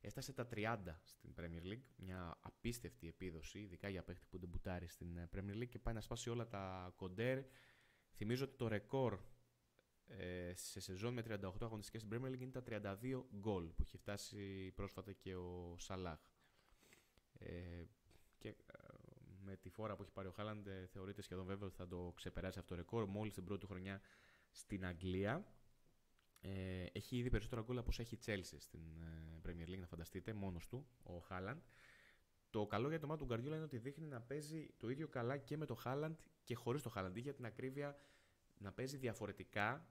Έφτασε τα 30 στην Premier League, μια απίστευτη επίδοση, ειδικά για παίχτη που μπουτάρει στην ε, Premier League και πάει να σπάσει όλα τα κοντέρ. Θυμίζω ότι το ρεκόρ ε, σε σεζόν με 38 αγωνιστικές στην Premier League είναι τα 32 γκολ που έχει φτάσει πρόσφατα και ο Σαλάχ. Ε, και ε, με τη φόρα που έχει πάρει ο Χάλαντ θεωρείται σχεδόν βέβαιο ότι θα το ξεπεράσει αυτό το ρεκόρ μόλις την πρώτη χρονιά στην Αγγλία. Ε, έχει ήδη περισσότερα γκολ από όσο έχει η Chelsea στην ε, Premier League, να φανταστείτε, μόνος του, ο Χάλαντ. Το καλό για το μάτι του Γκαρδιόλα είναι ότι δείχνει να παίζει το ίδιο καλά και με το Χάλαντ και χωρίς το Χάλαντ. Για την ακρίβεια να παίζει διαφορετικά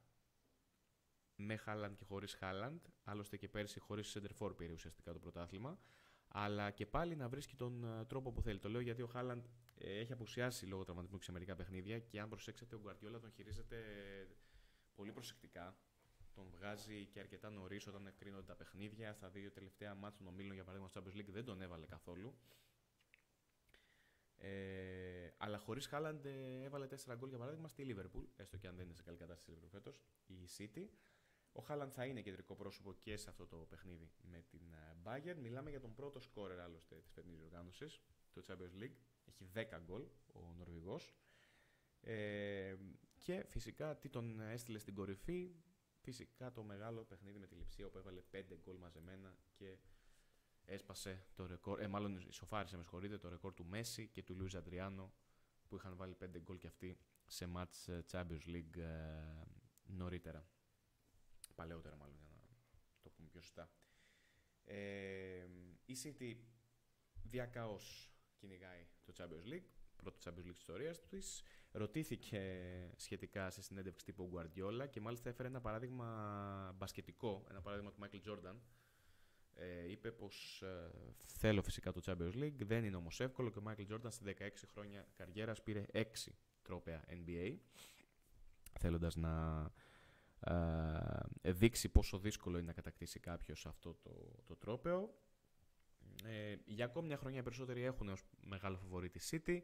με Χάλαντ και χωρίς Χάλαντ. Άλλωστε και πέρσι χωρίς Σεντερφόρ πήρε ουσιαστικά το πρωτάθλημα. Αλλά και πάλι να βρίσκει τον ε, τρόπο που θέλει. Το λέω γιατί ο Χάλαντ ε, έχει απουσιάσει λόγω τραυματισμού και σε μερικά παιχνίδια και αν προσέξετε ο Γκουαρδιόλα τον χειρίζεται πολύ προσεκτικά. Τον βγάζει και αρκετά νωρίς όταν κρίνονται τα παιχνίδια. Στα δύο τελευταία μάτια των ομίλων, για παράδειγμα, στο Champions League δεν τον έβαλε καθόλου. Ε, αλλά χωρίς Χάλαντ ε, έβαλε 4 γκολ για παράδειγμα στη Liverpool, έστω και αν δεν είναι σε καλή κατάσταση η φέτος, η City. Ο Χάλαντ θα είναι κεντρικό πρόσωπο και σε αυτό το παιχνίδι με την ε, Bayern. Μιλάμε για τον πρώτο σκόρερ άλλωστε της φετινής οργάνωσης του Champions League. Έχει 10 γκολ ο Νορβηγός. Ε, και φυσικά τι τον έστειλε στην κορυφή. Φυσικά το μεγάλο παιχνίδι με τη Λιψία όπου έβαλε 5 γκολ μαζεμένα και έσπασε το ρεκόρ, ε, μάλλον ισοφάρισε με συγχωρείτε, το ρεκόρ του Μέση και του Λουίζ Αντριάνο που είχαν βάλει 5 γκολ και αυτοί σε match ε, Champions League ε, νωρίτερα. Παλαιότερα μάλλον για να το πούμε πιο σωστά. Ε, η City διακαώς κυνηγάει το Champions League, πρώτο Champions League της ιστορίας της. Ρωτήθηκε σχετικά σε συνέντευξη τύπου Guardiola και μάλιστα έφερε ένα παράδειγμα μπασκετικό, ένα παράδειγμα του Michael Jordan, ε, είπε πως ε, θέλω φυσικά το Champions League, δεν είναι όμως εύκολο και ο Michael Jordan σε 16 χρόνια καριέρας πήρε 6 τρόπαια NBA θέλοντας να ε, δείξει πόσο δύσκολο είναι να κατακτήσει κάποιος αυτό το, το τρόπαιο. Ε, για ακόμη μια χρονιά οι περισσότεροι έχουν ως μεγάλο φοβορή τη City.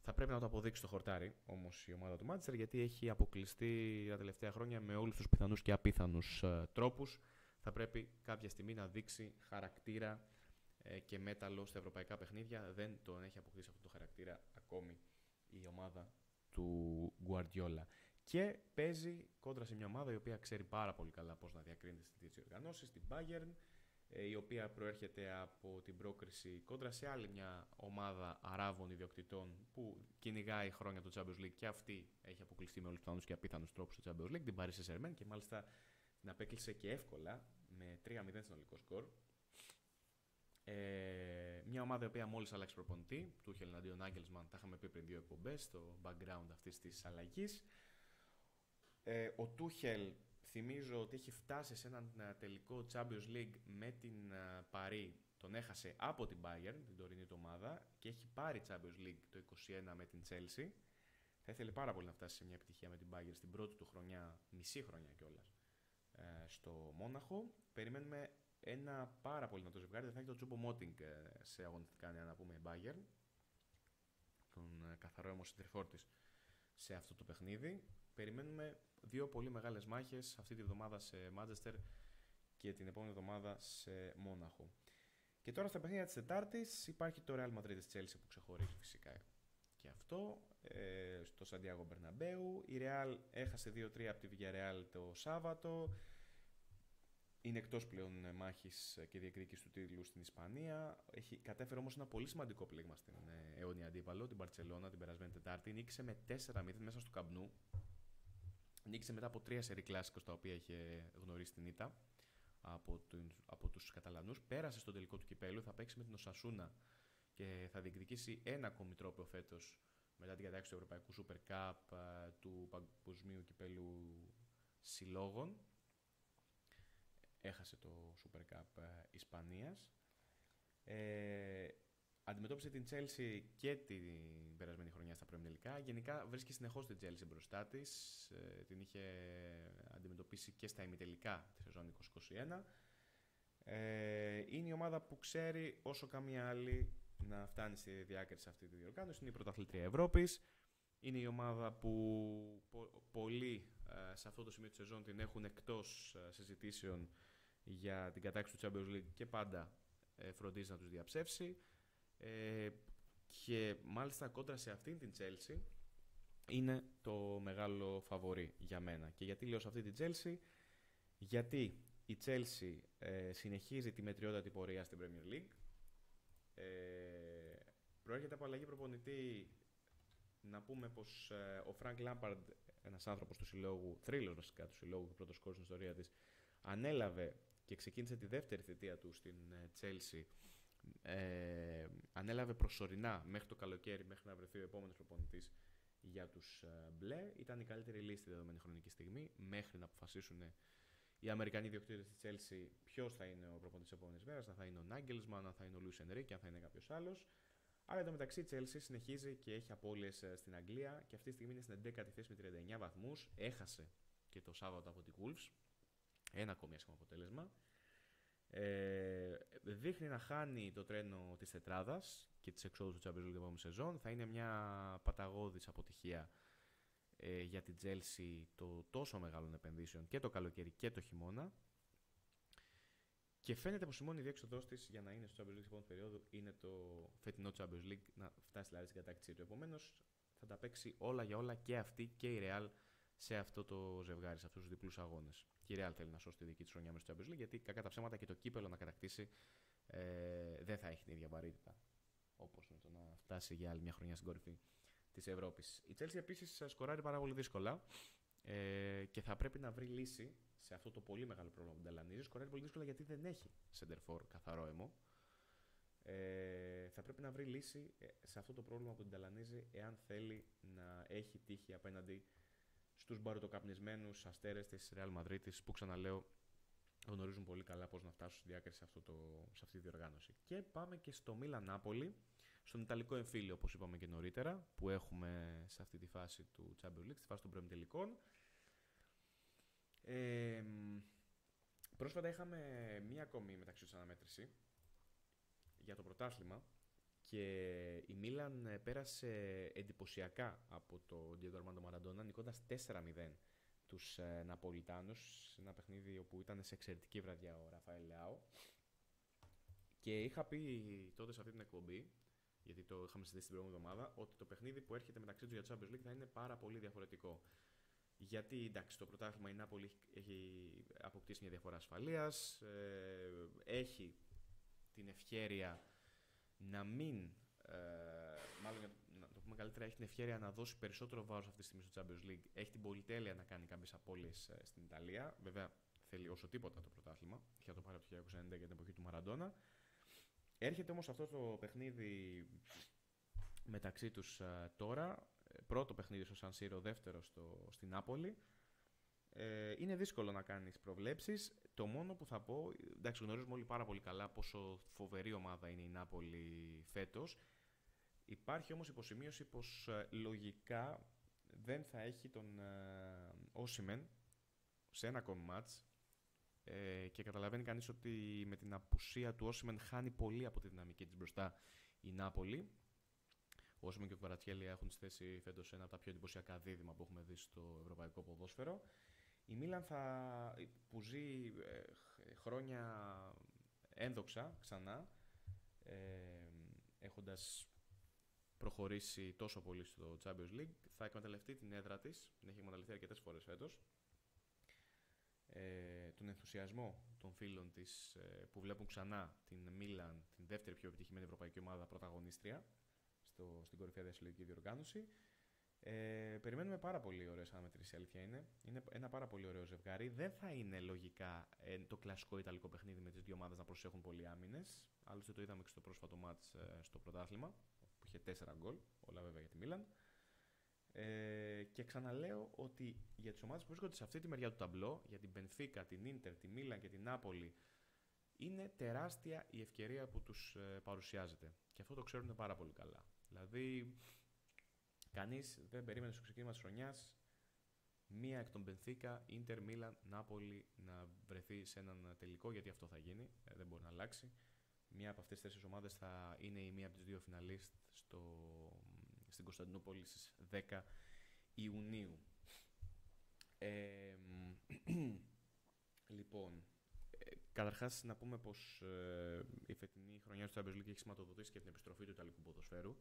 Θα πρέπει να το αποδείξει το χορτάρι όμως η ομάδα του Manchester γιατί έχει αποκλειστεί τα τελευταία χρόνια με όλους τους πιθανούς και απίθανους ε, τρόπους θα πρέπει κάποια στιγμή να δείξει χαρακτήρα ε, και μέταλλο στα ευρωπαϊκά παιχνίδια. Δεν τον έχει αποκτήσει αυτό το χαρακτήρα ακόμη η ομάδα του Guardiola. Και παίζει κόντρα σε μια ομάδα η οποία ξέρει πάρα πολύ καλά πώς να διακρίνει στις τέτοιες οργανώσεις, την Bayern, ε, η οποία προέρχεται από την πρόκριση κόντρα σε άλλη μια ομάδα Αράβων ιδιοκτητών που κυνηγάει χρόνια το Champions League και αυτή έχει αποκλειστεί με όλους τους και απίθανους τρόπους στο Champions League, την Paris Saint-Germain και μάλιστα την απέκλεισε και εύκολα με 3-0 συνολικό σκορ. Ε, μια ομάδα η οποία μόλις άλλαξε προπονητή, του είχε εναντίον Άγγελσμαν, τα είχαμε πει πριν δύο εκπομπές στο background αυτής της αλλαγής. Ε, ο Τούχελ θυμίζω ότι έχει φτάσει σε έναν ε, τελικό Champions League με την Παρή. Τον έχασε από την Bayern, την τωρινή του ομάδα, και έχει πάρει Champions League το 2021 με την Chelsea. Θα ήθελε πάρα πολύ να φτάσει σε μια επιτυχία με την Bayern στην πρώτη του χρονιά, μισή χρονιά κιόλας, ε, στο Μόναχο. Περιμένουμε ένα πάρα πολύ δυνατό ζευγάρι. Θα έχει τον Τζούμπο Μότινγκ ε, σε αγωνιστικά νέα να πούμε Bayern. Τον ε, καθαρό αίμος συντριφόρ σε αυτό το παιχνίδι. Περιμένουμε δύο πολύ μεγάλες μάχες αυτή τη βδομάδα σε Μάντζεστερ και την επόμενη εβδομάδα σε Μόναχο. Και τώρα στα παιχνίδια της Τετάρτης υπάρχει το Real Madrid της Chelsea που ξεχωρίζει φυσικά και αυτό ε, στο Σαντιάγο Μπερναμπέου. Η Real έχασε 2-3 από τη Villarreal το Σάββατο. Είναι εκτός πλέον ε, μάχης ε, και διεκδίκησης του τίτλου στην Ισπανία. Έχει, κατέφερε όμως ένα πολύ σημαντικό πλήγμα στην ε, αιώνια αντίπαλο, την Παρσελώνα, την περασμένη Τετάρτη. Νίκησε με 4-0 μέσα στο καμπνού. Νίκησε μετά από τρία σερή κλάσικος τα οποία είχε γνωρίσει την ήττα από, του, από τους Καταλανούς. Πέρασε στο τελικό του κυπέλου, θα παίξει με την Οσασούνα και θα διεκδικήσει ένα ακόμη τρόπο φέτος μετά την κατάξυση του Ευρωπαϊκού Super Cup του Παγκοσμίου Κυπέλου Συλλόγων. Έχασε το Super Cup Ισπανίας. Ε, αντιμετώπισε την Chelsea και την περασμένη χρονιά στα τελικά. Γενικά βρίσκει συνεχώς την Chelsea μπροστά της. Ε, την είχε αντιμετωπίσει και στα ημιτελικά τη σεζόν 2021. Ε, είναι η ομάδα που ξέρει όσο καμία άλλη να φτάνει στη διάκριση αυτή τη διοργάνωση. Είναι η πρωταθλήτρια Ευρώπης. Είναι η ομάδα που πολλοί σε αυτό το σημείο της σεζόν την έχουν εκτός συζητήσεων για την κατάξυση του Champions League και πάντα ε, φροντίζει να τους διαψεύσει. Ε, και μάλιστα κόντρα σε αυτήν την Chelsea είναι το μεγάλο φαβορή για μένα. Και γιατί λέω σε αυτή την Chelsea, γιατί η Chelsea ε, συνεχίζει τη μετριότατη πορεία στην Premier League. Ε, προέρχεται από αλλαγή προπονητή να πούμε πως ε, ο Frank Lampard, ένας άνθρωπος του συλλόγου, θρύλος βασικά του συλλόγου, πρώτος κόρος στην ιστορία της, ανέλαβε και ξεκίνησε τη δεύτερη θητεία του στην ε, Chelsea ε, ανέλαβε προσωρινά μέχρι το καλοκαίρι, μέχρι να βρεθεί ο επόμενος προπονητής για τους ε, μπλε. Ήταν η καλύτερη λύση τη δεδομένη χρονική στιγμή, μέχρι να αποφασίσουν οι Αμερικανοί διοκτήτες της Chelsea ποιος θα είναι ο προπονητής της επόμενης μέρας, αν θα είναι ο Νάγκελσμαν, αν θα είναι ο Λούι Ενρίκη, αν θα είναι κάποιος άλλος. Αλλά εντωμεταξύ η Chelsea συνεχίζει και έχει απώλειες ε, στην Αγγλία και αυτή τη στιγμή είναι στην 11η θέση με 39 βαθμούς. Έχασε και το Σάββατο από την Wolves. Ένα ακόμη άσχημο αποτέλεσμα. Ε, δείχνει να χάνει το τρένο της τετράδας και της εξόδου του Champions League την επόμενη σεζόν. Θα είναι μια παταγώδης αποτυχία ε, για την Chelsea το τόσο μεγάλων επενδύσεων και το καλοκαίρι και το χειμώνα. Και φαίνεται πως η μόνη διέξοδός της για να είναι στο Champions League την επόμενη περίοδο είναι το φετινό Champions League να φτάσει δηλαδή στην κατάκτησή του. Επομένως θα τα παίξει όλα για όλα και αυτή και η Real σε αυτό το ζευγάρι, σε αυτούς τους διπλούς αγώνες. Και η Real θέλει να σώσει τη δική της χρονιά μες στο Champions League, γιατί κακά τα ψέματα και το κύπελο να κατακτήσει ε, δεν θα έχει την ίδια βαρύτητα όπως με το να φτάσει για άλλη μια χρονιά στην κορυφή της Ευρώπης. Η Chelsea επίσης σκοράρει πάρα πολύ δύσκολα ε, και θα πρέπει να βρει λύση σε αυτό το πολύ μεγάλο πρόβλημα που την ταλανίζει. Σκοράρει πολύ δύσκολα γιατί δεν έχει center καθαρό αιμό. Ε, θα πρέπει να βρει λύση ε, σε αυτό το πρόβλημα που την ταλανίζει εάν θέλει να έχει τύχη απέναντι στους μπαρουτοκαπνισμένους αστέρες της Real Madrid που ξαναλέω γνωρίζουν πολύ καλά πώς να φτάσουν στη διάκριση σε, αυτό το, σε αυτή τη διοργάνωση. Και πάμε και στο Μίλαν Νάπολη, στον Ιταλικό εμφύλιο όπως είπαμε και νωρίτερα, που έχουμε σε αυτή τη φάση του Champions League, στη φάση των πρώην τελικών. Ε, πρόσφατα είχαμε μία ακόμη μεταξύ τους αναμέτρηση για το πρωτάθλημα και η Μίλαν ε, πέρασε εντυπωσιακά από το Diego Armando Maradona νικώντας 4-0 τους ε, Ναπολιτάνους σε ένα παιχνίδι όπου ήταν σε εξαιρετική βραδιά ο Ραφαέλ Λεάο και είχα πει τότε σε αυτή την εκπομπή γιατί το είχαμε συζητήσει την προηγούμενη εβδομάδα, ότι το παιχνίδι που έρχεται μεταξύ τους για Champions League θα είναι πάρα πολύ διαφορετικό. Γιατί εντάξει, το πρωτάθλημα η Νάπολη έχει αποκτήσει μια διαφορά ασφαλείας, ε, έχει την ευχέρεια να μην. Ε, μάλλον να το πούμε καλύτερα, έχει την ευκαιρία να δώσει περισσότερο βάρος αυτή τη στιγμή στο Champions League. Έχει την πολυτέλεια να κάνει κάποιες απώλειες ε, στην Ιταλία. Βέβαια, θέλει όσο τίποτα το πρωτάθλημα. Είχε το πάρει από το 1990 για την εποχή του Μαραντόνα. Έρχεται όμως αυτό το παιχνίδι μεταξύ τους ε, τώρα. Ε, πρώτο παιχνίδι στο Σαν Σύρο, δεύτερο στο, στην Νάπολη. Ε, είναι δύσκολο να κάνεις προβλέψεις. Το μόνο που θα πω, εντάξει, γνωρίζουμε όλοι πάρα πολύ καλά πόσο φοβερή ομάδα είναι η Νάπολη φέτος. Υπάρχει όμως υποσημείωση πως ε, λογικά δεν θα έχει τον ε, Όσιμεν σε ένα ακόμη μάτς ε, και καταλαβαίνει κανείς ότι με την απουσία του Όσιμεν χάνει πολύ από τη δυναμική της μπροστά η Νάπολη. Ο Όσιμεν και ο Κβαρατσιέλη έχουν στη θέση φέτος ένα από τα πιο εντυπωσιακά δίδυμα που έχουμε δει στο ευρωπαϊκό ποδόσφαιρο. Η Μίλαν θα, που ζει ε, χρόνια ένδοξα ξανά, ε, έχοντας προχωρήσει τόσο πολύ στο Champions League, θα εκμεταλλευτεί την έδρα της, την έχει εκμεταλλευτεί αρκετές φορές φέτος, ε, τον ενθουσιασμό των φίλων της ε, που βλέπουν ξανά την Μίλαν, την δεύτερη πιο επιτυχημένη ευρωπαϊκή ομάδα πρωταγωνίστρια στο, στην κορυφαία διασυλλογική διοργάνωση ε, περιμένουμε πάρα πολύ ωραίες αναμετρήσεις, η αλήθεια είναι. Είναι ένα πάρα πολύ ωραίο ζευγάρι. Δεν θα είναι λογικά ε, το κλασικό ιταλικό παιχνίδι με τις δύο ομάδες να προσέχουν πολλοί άμυνες. Άλλωστε το είδαμε και στο πρόσφατο μάτς ε, στο πρωτάθλημα, που είχε 4 γκολ, όλα βέβαια για τη Μίλαν. Ε, και ξαναλέω ότι για τις ομάδες που βρίσκονται σε αυτή τη μεριά του ταμπλό, για την Πενφύκα, την ντερ, τη Μίλαν και την Νάπολη, είναι τεράστια η ευκαιρία που τους ε, παρουσιάζεται. Και αυτό το ξέρουν πάρα πολύ καλά. Δηλαδή, Κανείς δεν περίμενε στο ξεκίνημα της χρονιάς μία εκ των Μπενθήκα, Ιντερ, Μίλαν, Νάπολη να βρεθεί σε έναν τελικό, γιατί αυτό θα γίνει, ε, δεν μπορεί να αλλάξει. Μία από αυτές τις τέσσερις ομάδες θα είναι η μία από τις δύο φιναλίστ στο, στην Κωνσταντινούπολη στις 10 Ιουνίου. λοιπόν, ε, καταρχάς να πούμε πως ε, η φετινή χρονιά του Champions League έχει σηματοδοτήσει και την επιστροφή του Ιταλικού ποδοσφαίρου.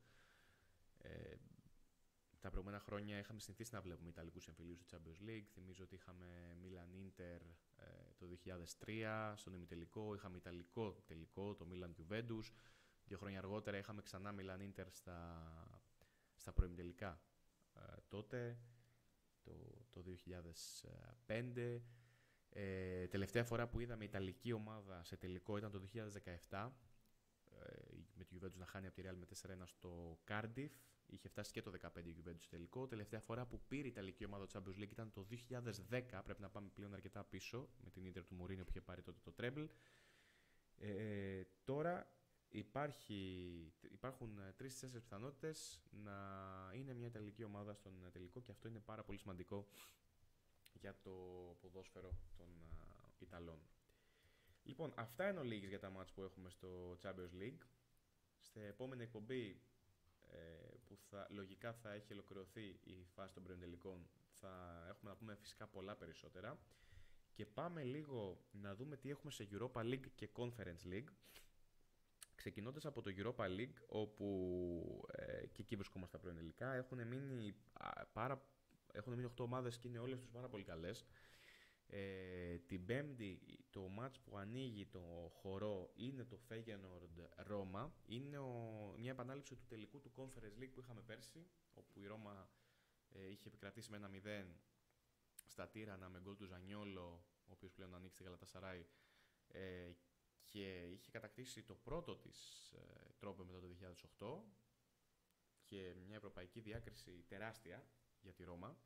Ε, τα προηγούμενα χρόνια είχαμε συνηθίσει να βλέπουμε Ιταλικούς εμφυλίους του Champions League. Θυμίζω ότι είχαμε Milan Inter ε, το 2003, στον ημιτελικό. Είχαμε Ιταλικό τελικό, το Milan Juventus. Δύο χρόνια αργότερα είχαμε ξανά Milan Inter στα, στα προημιτελικά ε, τότε, το, το 2005. Ε, τελευταία φορά που είδαμε Ιταλική ομάδα σε τελικό ήταν το 2017 ε, με τη Juventus να χάνει από τη Real με 4-1 στο Cardiff Είχε φτάσει και το 15 η Juventus τελικό. Τελευταία φορά που πήρε η Ιταλική ομάδα του Champions League ήταν το 2010. Πρέπει να πάμε πλέον αρκετά πίσω με την Ιντερ του Μουρίνιο που είχε πάρει τότε το treble. Ε, τώρα υπάρχει, υπάρχουν τρει-τέσσερι πιθανότητες να είναι μια Ιταλική ομάδα στον τελικό και αυτό είναι πάρα πολύ σημαντικό για το ποδόσφαιρο των Ιταλών. Λοιπόν, αυτά είναι ολίγες για τα μάτς που έχουμε στο Champions League. Στην επόμενη εκπομπή ε, που θα, λογικά θα έχει ολοκληρωθεί η φάση των προεντελικών θα έχουμε να πούμε φυσικά πολλά περισσότερα. Και πάμε λίγο να δούμε τι έχουμε σε Europa League και Conference League. Ξεκινώντας από το Europa League όπου ε, και εκεί βρισκόμαστε στα προεντελικά έχουν μείνει, πάρα, έχουν μείνει 8 ομάδες και είναι όλες τους πάρα πολύ καλές ε, την πέμπτη το μάτς που ανοίγει το χορό είναι το Feyenoord Ρώμα. Είναι ο, μια επανάληψη του τελικού του Conference League που είχαμε πέρσι, όπου η Ρώμα ε, είχε επικρατήσει με ένα 0 στα Τύρανα με γκολ του Ζανιόλο, ο οποίος πλέον ανοίξει τη Γαλατασαράη ε, και είχε κατακτήσει το πρώτο της ε, τρόπο μετά το 2008 και μια ευρωπαϊκή διάκριση τεράστια για τη Ρώμα.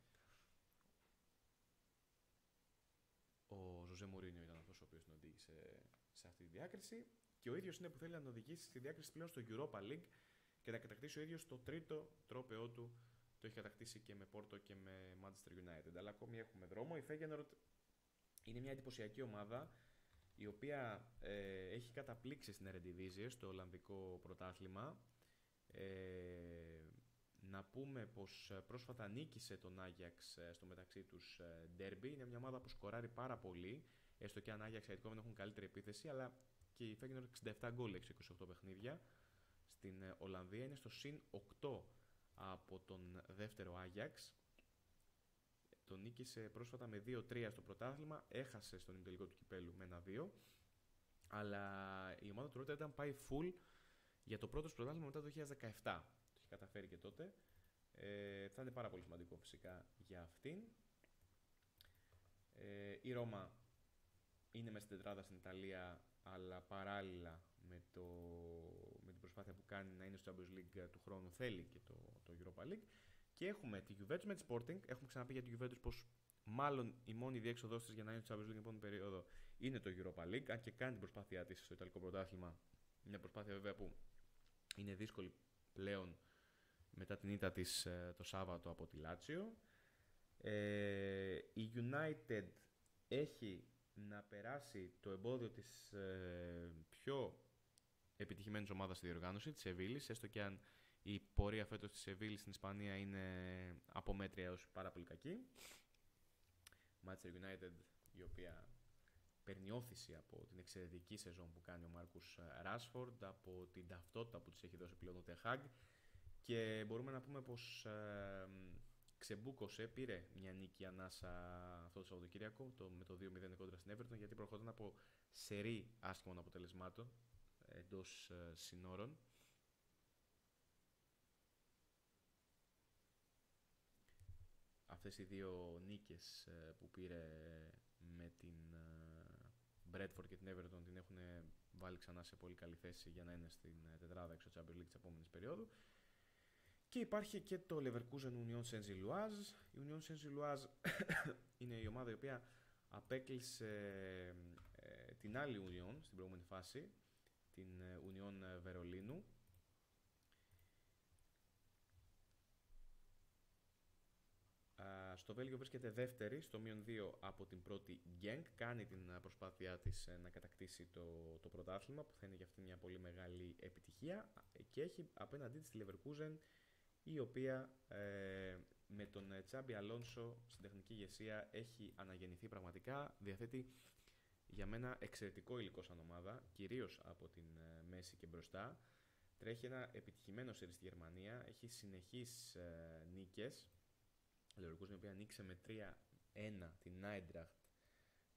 Ο Ζωζέ Μουρίνιο ήταν αυτός ο οποίος την οδήγησε σε αυτή τη διάκριση. Και ο ίδιος είναι που θέλει να οδηγήσει στη διάκριση πλέον στο Europa League και να κατακτήσει ο ίδιος το τρίτο τρόπεό του. Το έχει κατακτήσει και με Πόρτο και με Manchester United. Αλλά ακόμη έχουμε δρόμο. Η Feyenoord είναι μια εντυπωσιακή ομάδα η οποία ε, έχει καταπλήξει στην Eredivisie, στο Ολλανδικό πρωτάθλημα. Ε, να πούμε πως ε, πρόσφατα νίκησε τον Άγιαξ ε, στο μεταξύ τους ντέρμπι. Είναι μια ομάδα που σκοράρει πάρα πολύ, έστω και αν Άγιαξ και έχουν καλύτερη επίθεση, αλλά και η Φέγγινορ 67 γκολ έχει 28 παιχνίδια. Στην ε, Ολλανδία είναι στο συν 8 από τον δεύτερο Άγιαξ. Τον νίκησε πρόσφατα με 2-3 στο πρωτάθλημα, έχασε στον τελικό του κυπέλου με 1-2. Αλλά η ομάδα του ήταν πάει full για το πρώτο πρωτάθλημα μετά το 2017 καταφέρει και τότε. Ε, θα είναι πάρα πολύ σημαντικό φυσικά για αυτήν. Ε, η Ρώμα είναι μέσα στην τετράδα στην Ιταλία, αλλά παράλληλα με, το, με την προσπάθεια που κάνει να είναι στο Champions League του χρόνου θέλει και το, το Europa League. Και έχουμε τη Juventus με τη Sporting. Έχουμε ξαναπεί για τη Juventus πως μάλλον η μόνη διέξοδός της για να είναι στο Champions League την επόμενη περίοδο είναι το Europa League. Αν και κάνει την προσπάθειά της στο Ιταλικό Πρωτάθλημα. Μια προσπάθεια βέβαια που είναι δύσκολη πλέον μετά την ήττα της ε, το Σάββατο από τη Λάτσιο. Ε, η United έχει να περάσει το εμπόδιο της ε, πιο επιτυχημένης ομάδας στη διοργάνωση, της Σεβίλης, έστω και αν η πορεία φέτος της Σεβίλης στην Ισπανία είναι από μέτρια έως πάρα πολύ κακή. Manchester United, η οποία παίρνει όθηση από την εξαιρετική σεζόν που κάνει ο Μάρκους Ράσφορντ, από την ταυτότητα που της έχει δώσει πλέον ο Τεχάγκ και μπορούμε να πούμε πως ε, ξεμπούκωσε, πήρε μια νίκη ανάσα αυτό το Σαββατοκύριακο το, με το 2-0 κόντρα στην Everton γιατί προχωρούν από σερή άσχημων αποτελεσμάτων εντός ε, συνόρων. Αυτές οι δύο νίκες ε, που πήρε με την ε, Bradford και την Everton την έχουν βάλει ξανά σε πολύ καλή θέση για να είναι στην τετράδα έξω Champions League της επόμενης περίοδου. Και υπάρχει και το Leverkusen Union Saint-Gilloise. Η Union Saint-Gilloise είναι η ομάδα η οποία απέκλεισε ε, την άλλη Union στην προηγούμενη φάση, την ε, Union Βερολίνου. Στο Βέλγιο βρίσκεται δεύτερη, στο μείον 2 από την πρώτη Genk. Κάνει την ε, προσπάθειά της να κατακτήσει το, το πρωτάθλημα, που θα είναι για αυτή μια πολύ μεγάλη επιτυχία. Και έχει απέναντί της τη Leverkusen η οποία ε, με τον Τσάμπι Αλόνσο στην τεχνική ηγεσία έχει αναγεννηθεί πραγματικά, διαθέτει για μένα εξαιρετικό υλικό σαν ομάδα, κυρίως από την μέση και μπροστά. Τρέχει ένα επιτυχημένο σερί στη Γερμανία, έχει συνεχείς ε, νίκες, η οποία νίκησε με 3-1 την Eintracht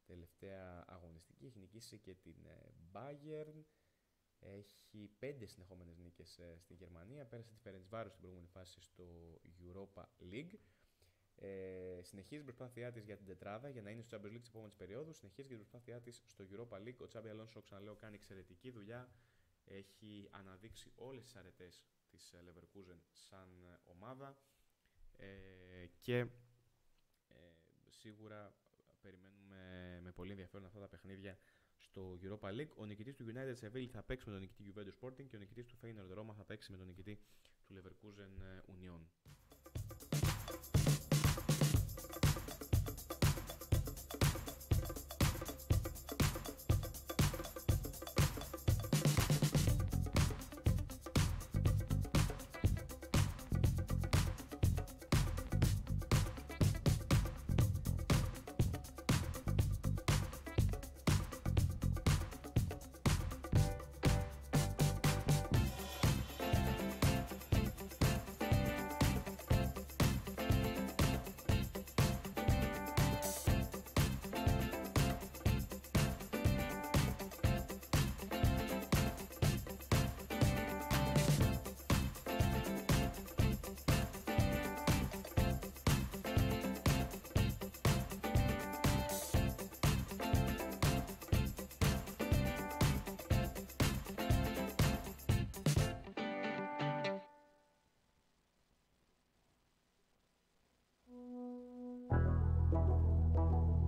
τελευταία αγωνιστική. Έχει νικήσει και την ε, Bayern. Έχει πέντε συνεχόμενες νίκες ε, στη Γερμανία. Πέρασε τη Ferencváros στην προηγούμενη φάση στο Europa League. Ε, συνεχίζει την προσπάθειά της για την τετράδα για να είναι στο Champions League της επόμενης περίοδου. Συνεχίζει και την προσπάθειά της στο Europa League. Ο Τσάμπι Αλόνσο, ξαναλέω, κάνει εξαιρετική δουλειά. Έχει αναδείξει όλες τις αρετές της ε, Leverkusen σαν ομάδα. Ε, και ε, σίγουρα περιμένουμε με πολύ ενδιαφέρον αυτά τα παιχνίδια στο Europa League. Ο νικητής του United Seville θα παίξει με τον νικητή Juventus Sporting και ο νικητής του Feyenoord Roma θα παίξει με τον νικητή του Leverkusen ε,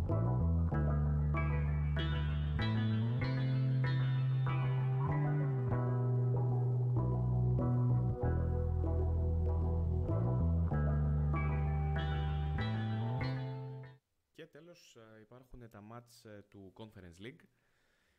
Και τέλος ε, υπάρχουν τα μάτς ε, του Conference League.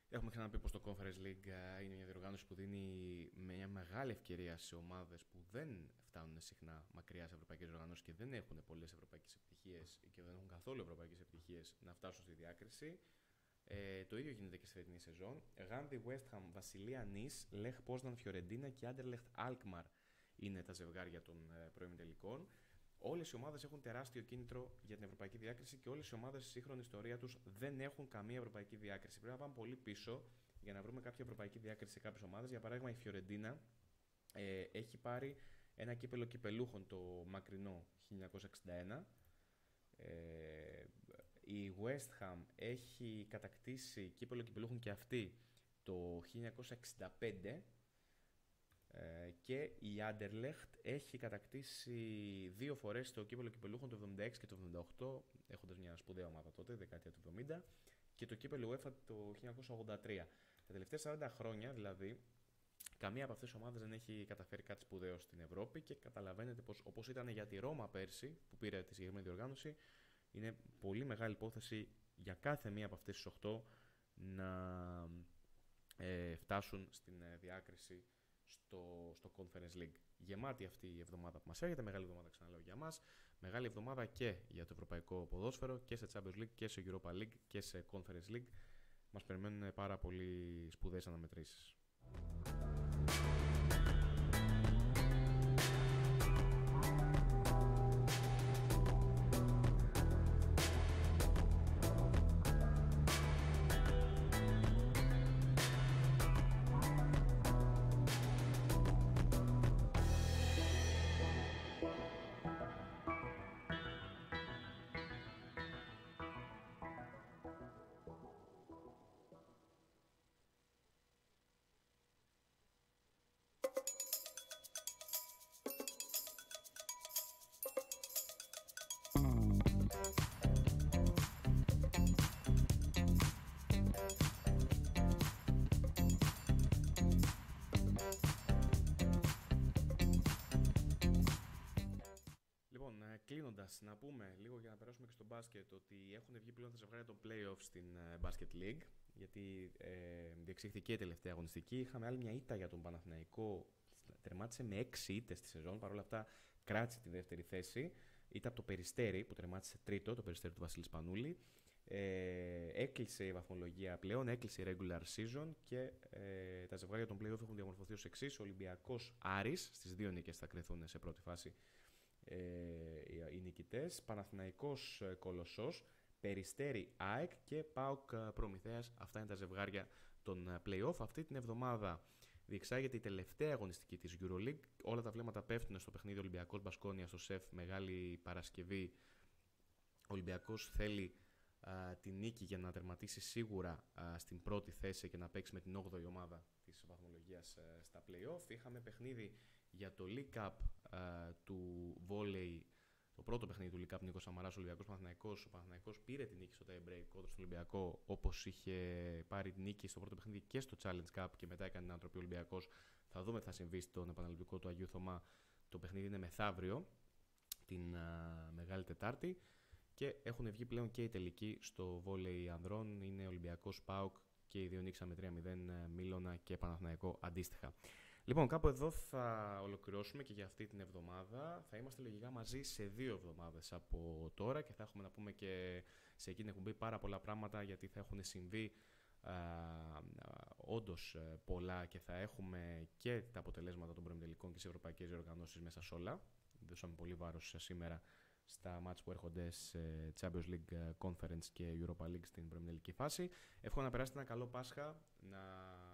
Έχουμε ξαναπεί πως το Conference League ε, είναι μια διοργάνωση που δίνει μια μεγάλη ευκαιρία σε ομάδες που δεν φτάνουν συχνά μακριά σε ευρωπαϊκές οργανώσεις και δεν έχουν πολλές ευρωπαϊκές επιτυχίες και δεν έχουν καθόλου ευρωπαϊκές επιτυχίες να φτάσουν στη διάκριση. Ε, το ίδιο γίνεται και στη φετινή σεζόν. Γάνδη, West Ham, Βασιλεία Νης, Λεχ Πόσναν, Φιωρεντίνα και Άντερλεχτ Αλκμαρ είναι τα ζευγάρια των ε, πρώιμων τελικών. Όλες οι ομάδες έχουν τεράστιο κίνητρο για την ευρωπαϊκή διάκριση και όλες οι ομάδες στη σύγχρονη ιστορία τους δεν έχουν καμία ευρωπαϊκή διάκριση. Πρέπει να πάμε πολύ πίσω για να βρούμε κάποια ευρωπαϊκή διάκριση σε κάποιες ομάδες. Για παράδειγμα, η Φιωρεντίνα ε, έχει πάρει ένα κύπελο κυπελούχων το μακρινό 1961. Ε, η West Ham έχει κατακτήσει κύπελο κυπελούχων και αυτή το 1965 ε, και η Άντερλεχτ έχει κατακτήσει δύο φορές το κύπελο κυπελούχων το 76 και το 78, έχοντας μια σπουδαία ομάδα τότε, δεκαετία του 70, και το κύπελο UEFA το 1983. Τα τελευταία 40 χρόνια δηλαδή, καμία από αυτές τις ομάδες δεν έχει καταφέρει κάτι σπουδαίο στην Ευρώπη και καταλαβαίνετε πως όπως ήταν για τη Ρώμα πέρσι, που πήρε τη συγκεκριμένη διοργάνωση, είναι πολύ μεγάλη υπόθεση για κάθε μία από αυτές τις 8 να ε, φτάσουν στην ε, διάκριση στο, στο Conference League. Γεμάτη αυτή η εβδομάδα που μας έρχεται, μεγάλη εβδομάδα ξαναλέω για μας, μεγάλη εβδομάδα και για το ευρωπαϊκό ποδόσφαιρο και σε Champions League και σε Europa League και σε Conference League. Μας περιμένουν πάρα πολύ σπουδαίες αναμετρήσεις. Να πούμε λίγο για να περάσουμε και στο μπάσκετ ότι έχουν βγει πλέον τα ζευγάρια των playoffs στην ε, Basket League γιατί ε, διεξήχθηκε η τελευταία αγωνιστική. Είχαμε άλλη μια ήττα για τον Παναθηναϊκό τερμάτισε με 6 ήττες στη σεζόν. Παρ' όλα αυτά κράτησε τη δεύτερη θέση. Ήταν από το Περιστέρι που τερμάτισε τρίτο, το Περιστέρι του Βασίλης Πανούλη. Ε, έκλεισε η βαθμολογία πλέον, έκλεισε η regular season και ε, τα ζευγάρια των playoff έχουν διαμορφωθεί ως εξής. Ο Ολυμπιακός Άρης, στις δύο νίκες θα κρυθούν σε πρώτη φάση ε, οι νικητές. Παναθηναϊκός ε, Κολοσσός, Περιστέρι ΑΕΚ και ΠΑΟΚ ε, Προμηθέας. Αυτά είναι τα ζευγάρια των ε, playoff. Αυτή την εβδομάδα διεξάγεται η τελευταία αγωνιστική της Euroleague. Όλα τα βλέμματα πέφτουν στο παιχνίδι Ολυμπιακός Μπασκόνια στο ΣΕΦ Μεγάλη Παρασκευή. Ο Ολυμπιακός θέλει τη νίκη για να τερματίσει σίγουρα στην πρώτη θέση και να παίξει με την 8η ομάδα της βαθμολογίας στα play-off. Είχαμε παιχνίδι για το League Cup του Volley, το πρώτο παιχνίδι του League Cup Νίκος Σαμαράς, ο Ολυμπιακός Παναθυναϊκό. Ο Παναθυναϊκό πήρε την νίκη στο tie break κόντρα στον Ολυμπιακό, όπως είχε πάρει την νίκη στο πρώτο παιχνίδι και στο Challenge Cup και μετά έκανε την ανατροπή Ολυμπιακός. Θα δούμε τι θα συμβεί στον επαναληπτικό του Αγίου Θωμά. Το παιχνίδι είναι μεθαύριο, την Μεγάλη Τετάρτη. Και έχουν βγει πλέον και οι τελικοί στο βόλεϊ ανδρών. Είναι Ολυμπιακός Πάουκ και οι δύο νίξαμε 3-0 ε, Μίλωνα και Παναθηναϊκό αντίστοιχα. Λοιπόν, κάπου εδώ θα ολοκληρώσουμε και για αυτή την εβδομάδα. Θα είμαστε λογικά μαζί σε δύο εβδομάδες από τώρα και θα έχουμε να πούμε και σε εκείνη έχουν μπει πάρα πολλά πράγματα γιατί θα έχουν συμβεί όντως ε, πολλά και θα έχουμε και τα αποτελέσματα των προημιτελικών και τι ευρωπαϊκές διοργανώσεις μέσα σε όλα. Δώσαμε πολύ βάρος σήμερα στα μάτς που έρχονται σε Champions League ε, Conference και Europa League στην προημιτελική φάση. Εύχομαι να περάσετε ένα καλό Πάσχα, να ε,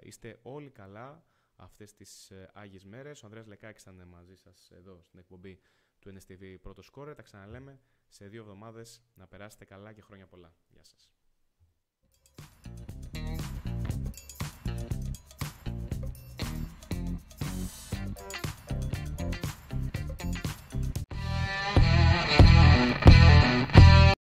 είστε όλοι καλά αυτές τις ε, Άγιες μέρες. Ο Ανδρέας Λεκάκης ήταν μαζί σας εδώ στην εκπομπή του NSTV Πρώτο Σκόρε. Τα ξαναλέμε σε δύο εβδομάδες. Να περάσετε καλά και χρόνια πολλά. Γεια σας.